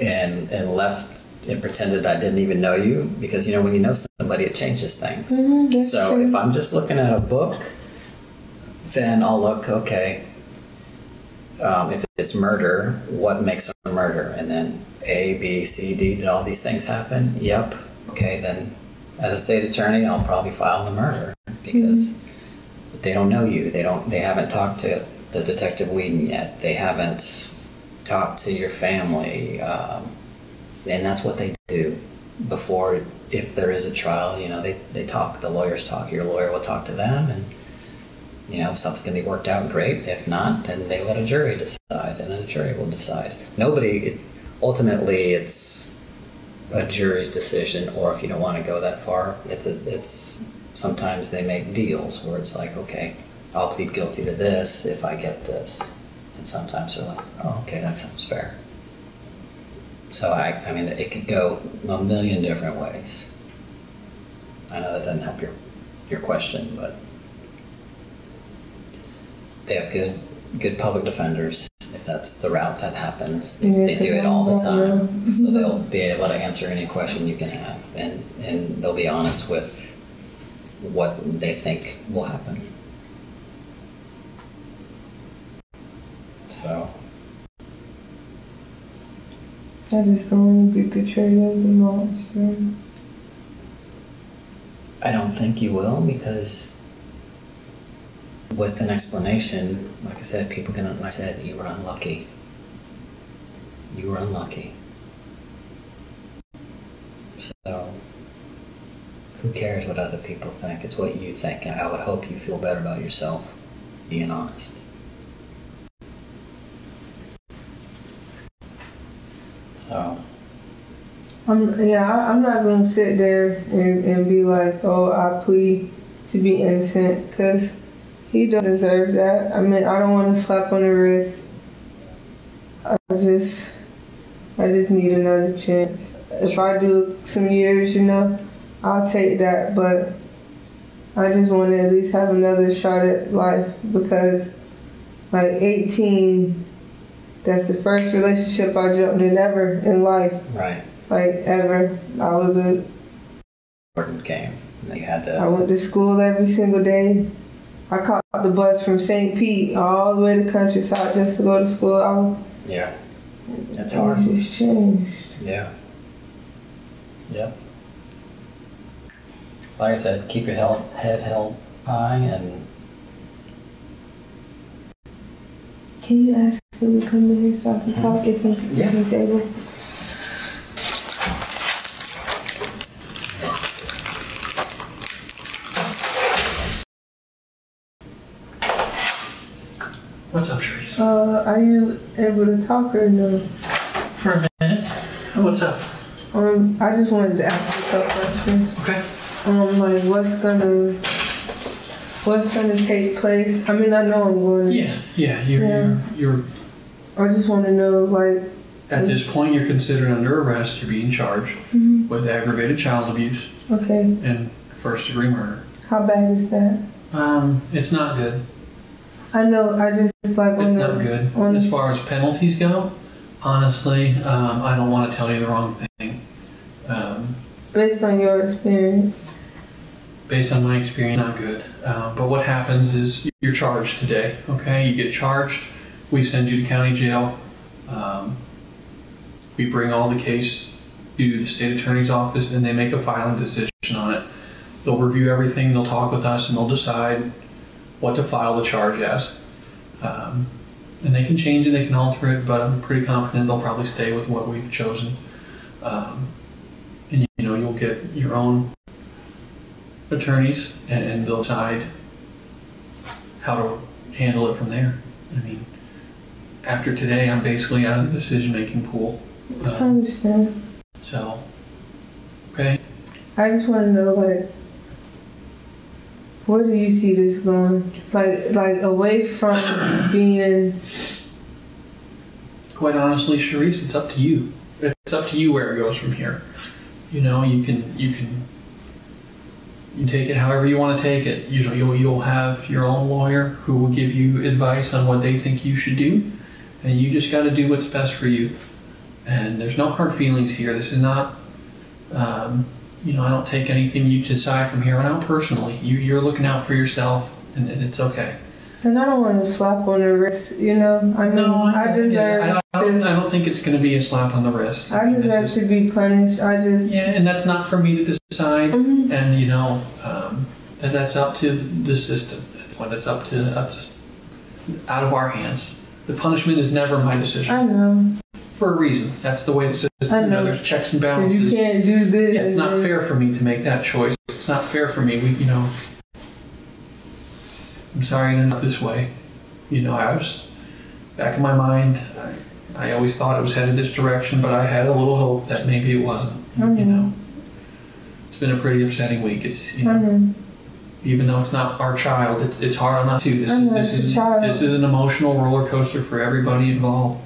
and and left and pretended I didn't even know you because you know when you know somebody it changes things. Mhm, so true. if I'm just looking at a book, then I'll look okay. Um, if it's murder, what makes a murder? And then A, B, C, D. Did all these things happen? Yep. Okay, then as a state attorney, I'll probably file the murder because they don't know you. They don't. They haven't talked to the detective Whedon yet. They haven't talked to your family, um, and that's what they do before. If there is a trial, you know, they they talk. The lawyers talk. Your lawyer will talk to them, and you know, if something can be worked out, great. If not, then they let a jury decide, and a jury will decide. Nobody. It, ultimately, it's a jury's decision, or if you don't want to go that far, it's a, it's sometimes they make deals where it's like, okay, I'll plead guilty to this if I get this, and sometimes they're like, oh, okay, that sounds fair. So I, I mean, it could go a million different ways. I know that doesn't help your your question, but they have good good public defenders if that's the route that happens. They, they do it all the time, so they'll be able to answer any question you can have, and and they'll be honest with what they think will happen. So I just don't want to be portrayed as a monster. I don't think you will because with an explanation, like I said, people can like I said, you were unlucky. You were unlucky. So who cares what other people think? It's what you think, and I would hope you feel better about yourself being honest. So I'm yeah. I'm not gonna sit there and, and be like, oh, I plead to be innocent, because he don't deserve that. I mean, I don't want to slap on the wrist. I just, I just need another chance. If I do some years, you know, I'll take that. But I just want to at least have another shot at life because, like 18, that's the first relationship I jumped in ever in life right, like ever. I was a important game. You had to I went to school every single day. I caught the bus from St. Pete all the way to countryside just to go to school. I was yeah. It's it hard. just changed. Yeah. Yep. Like I said, keep your held, head held high and Can you ask him we come in here so I can talk if, he, Yeah. if he's able? What's up, Charisse? Uh, are you able to talk or no? For a minute. What's up? Um, I just wanted to ask you a couple questions. Okay. Um, like what's gonna what's gonna take place? I mean, I know I'm going. Yeah, yeah. You're, Yeah. you're, you're I just want to know, like, at this point. You're considered under arrest. You're being charged with aggravated child abuse okay, and first degree murder. how bad is that? Um, it's not good. I know. I just like It's on not the good. on As the- far as penalties go, honestly, um, I don't want to tell you the wrong thing. Um, based on your experience. based on my experience, not good. Um, but what happens is you're charged today. Okay, you get charged. We send you to county jail. Um, we bring all the case to the state attorney's office, and they make a filing decision on it. They'll review everything. They'll talk with us, and they'll decide what to file the charge as. Um, and they can change it, they can alter it, but I'm pretty confident they'll probably stay with what we've chosen. Um, and you know, you'll get your own attorneys and, they'll decide how to handle it from there. I mean, after today, I'm basically out of the decision making pool. I Uh, understand. so, okay. I just want to know, like, Where do you see this going? Like, like away from being. Quite honestly, Charisse, it's up to you. It's up to you where it goes from here. You know, you can you can you take it however you want to take it. You know, you'll you'll have your own lawyer who will give you advice on what they think you should do, and you just got to do what's best for you. And there's no hard feelings here. This is not. Um, you know, I don't take anything you decide from here on out personally. You, you're looking out for yourself, and, and it's okay. And I don't want to slap on the wrist, you know. I mean, I, I deserve. I don't, I don't, to, I don't think it's going to be a slap on the wrist. I mean, deserve to be punished. I just. Yeah, and that's not for me to decide. Mhm. And you know, um, that that's up to the system. Well, That's up to that's out of our hands. The punishment is never my decision I know. for a reason. That's the way the system. I You know, know. there's checks and 'Cause you balances. can't do this. Yeah, it's not fair for me to make that choice. It's not fair for me. We, you know, I'm sorry it ended up this way. You know, I was back in my mind. I, I always thought it was headed this direction, but I had a little hope that maybe it wasn't. You Mhm. know, it's been a pretty upsetting week. It's you I know, know. Even though it's not our child, it's it's hard on us too. This I know, this is this is an emotional roller coaster for everybody involved.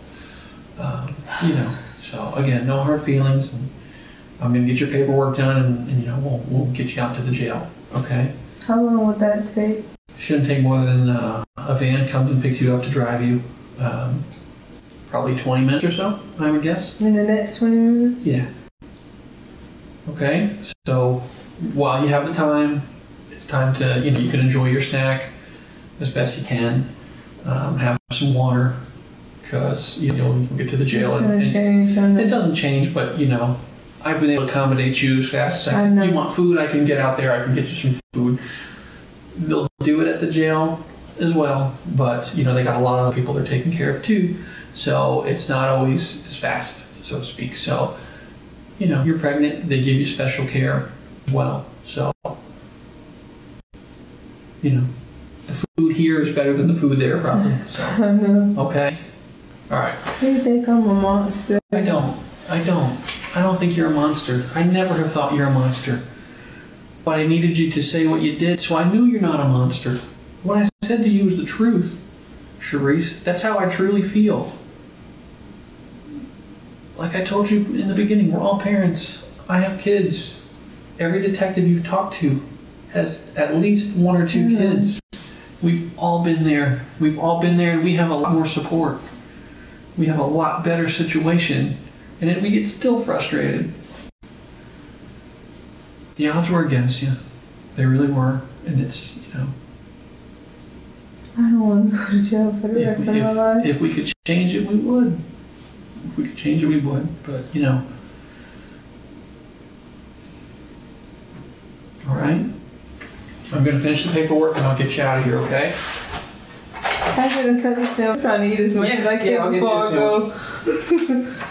Um, you know, so again, no hard feelings. And I'm gonna get your paperwork done, and, and you know we'll we'll get you out to the jail. Okay. How long would that take? Shouldn't take more than uh, a van comes and picks you up to drive you. Um, probably 20 minutes or so, I would guess. In the next 20 minutes? Yeah. Okay, so while you have the time, it's time to, you know, you can enjoy your snack as best you can. Um, have some water, because, you know, you'll get to the jail. And, and. It doesn't change, but, you know, I've been able to accommodate you as fast as I can. You want food, I can get out there, I can get you some food. They'll do it at the jail as well, but, you know, they got a lot of people they're taking care of too. So it's not always as fast, so to speak. So, you know, you're pregnant, they give you special care as well. So, you know, the food here is better than the food there, probably. So, I know. okay? All right. You think I'm a monster? I don't. I don't. I don't think you're a monster. I never have thought you're a monster. But I needed you to say what you did, so I knew you're not a monster. What I said to you was the truth, Charisse. That's how I truly feel. Like I told you in the beginning, we're all parents. I have kids. Every detective you've talked to at least one or two Mhm. kids. We've all been there. We've all been there, and we have a lot more support. We have a lot better situation, and then we get still frustrated. The odds were against you. They really were, and it's you know I don't want to go to jail for the if, rest of my life. if we could change it, we would. If we could change it, we would. But you know, all right. I'm gonna finish the paperwork and I'll get you out of here. Okay? I could have cut this down. I'm trying to eat as much Yeah, as I can I'll before I go.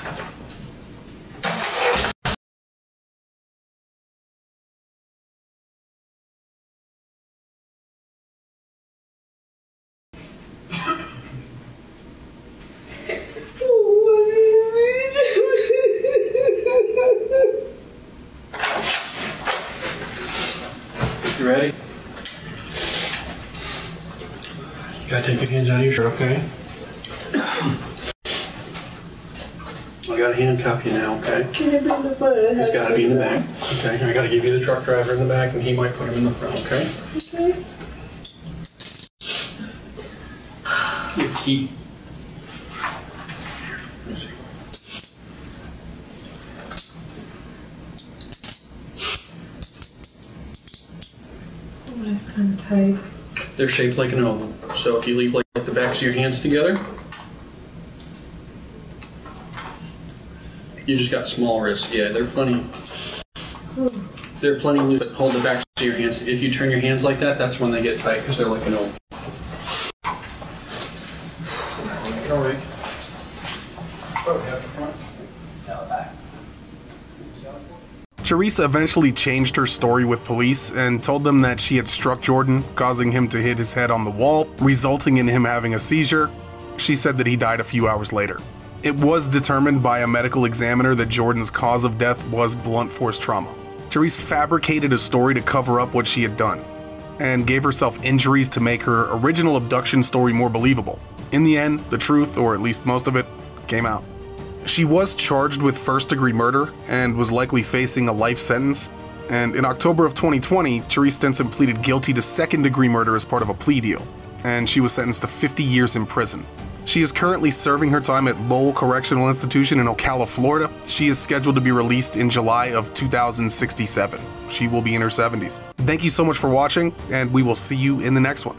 You ready? You gotta take your hands out of your shirt, okay? I gotta handcuff you now, okay? Can it be in the front? It He's has gotta be in the back, okay? I gotta give you the truck driver in the back, and he might put him in the front, okay? Okay. You keep. Oh, that's kind of tight. They're shaped like an oval, so if you leave like the backs of your hands together, you just got small wrists. Yeah, they're plenty. They're plenty loose. but Hold the backs of your hands. If you turn your hands like that, that's when they get tight because they're like an back. Charisse eventually changed her story with police and told them that she had struck Jordan, causing him to hit his head on the wall, resulting in him having a seizure. She said that he died a few hours later. It was determined by a medical examiner that Jordan's cause of death was blunt force trauma. Charisse fabricated a story to cover up what she had done. and gave herself injuries to make her original abduction story more believable. In the end, the truth, or at least most of it, came out. She was charged with first degree murder and was likely facing a life sentence. And in October of 2020, Charisse Stinson pleaded guilty to second degree murder as part of a plea deal, and she was sentenced to 50 years in prison. She is currently serving her time at Lowell Correctional Institution in Ocala, Florida. She is scheduled to be released in July of 2067. She will be in her 70s. Thank you so much for watching, and we will see you in the next one.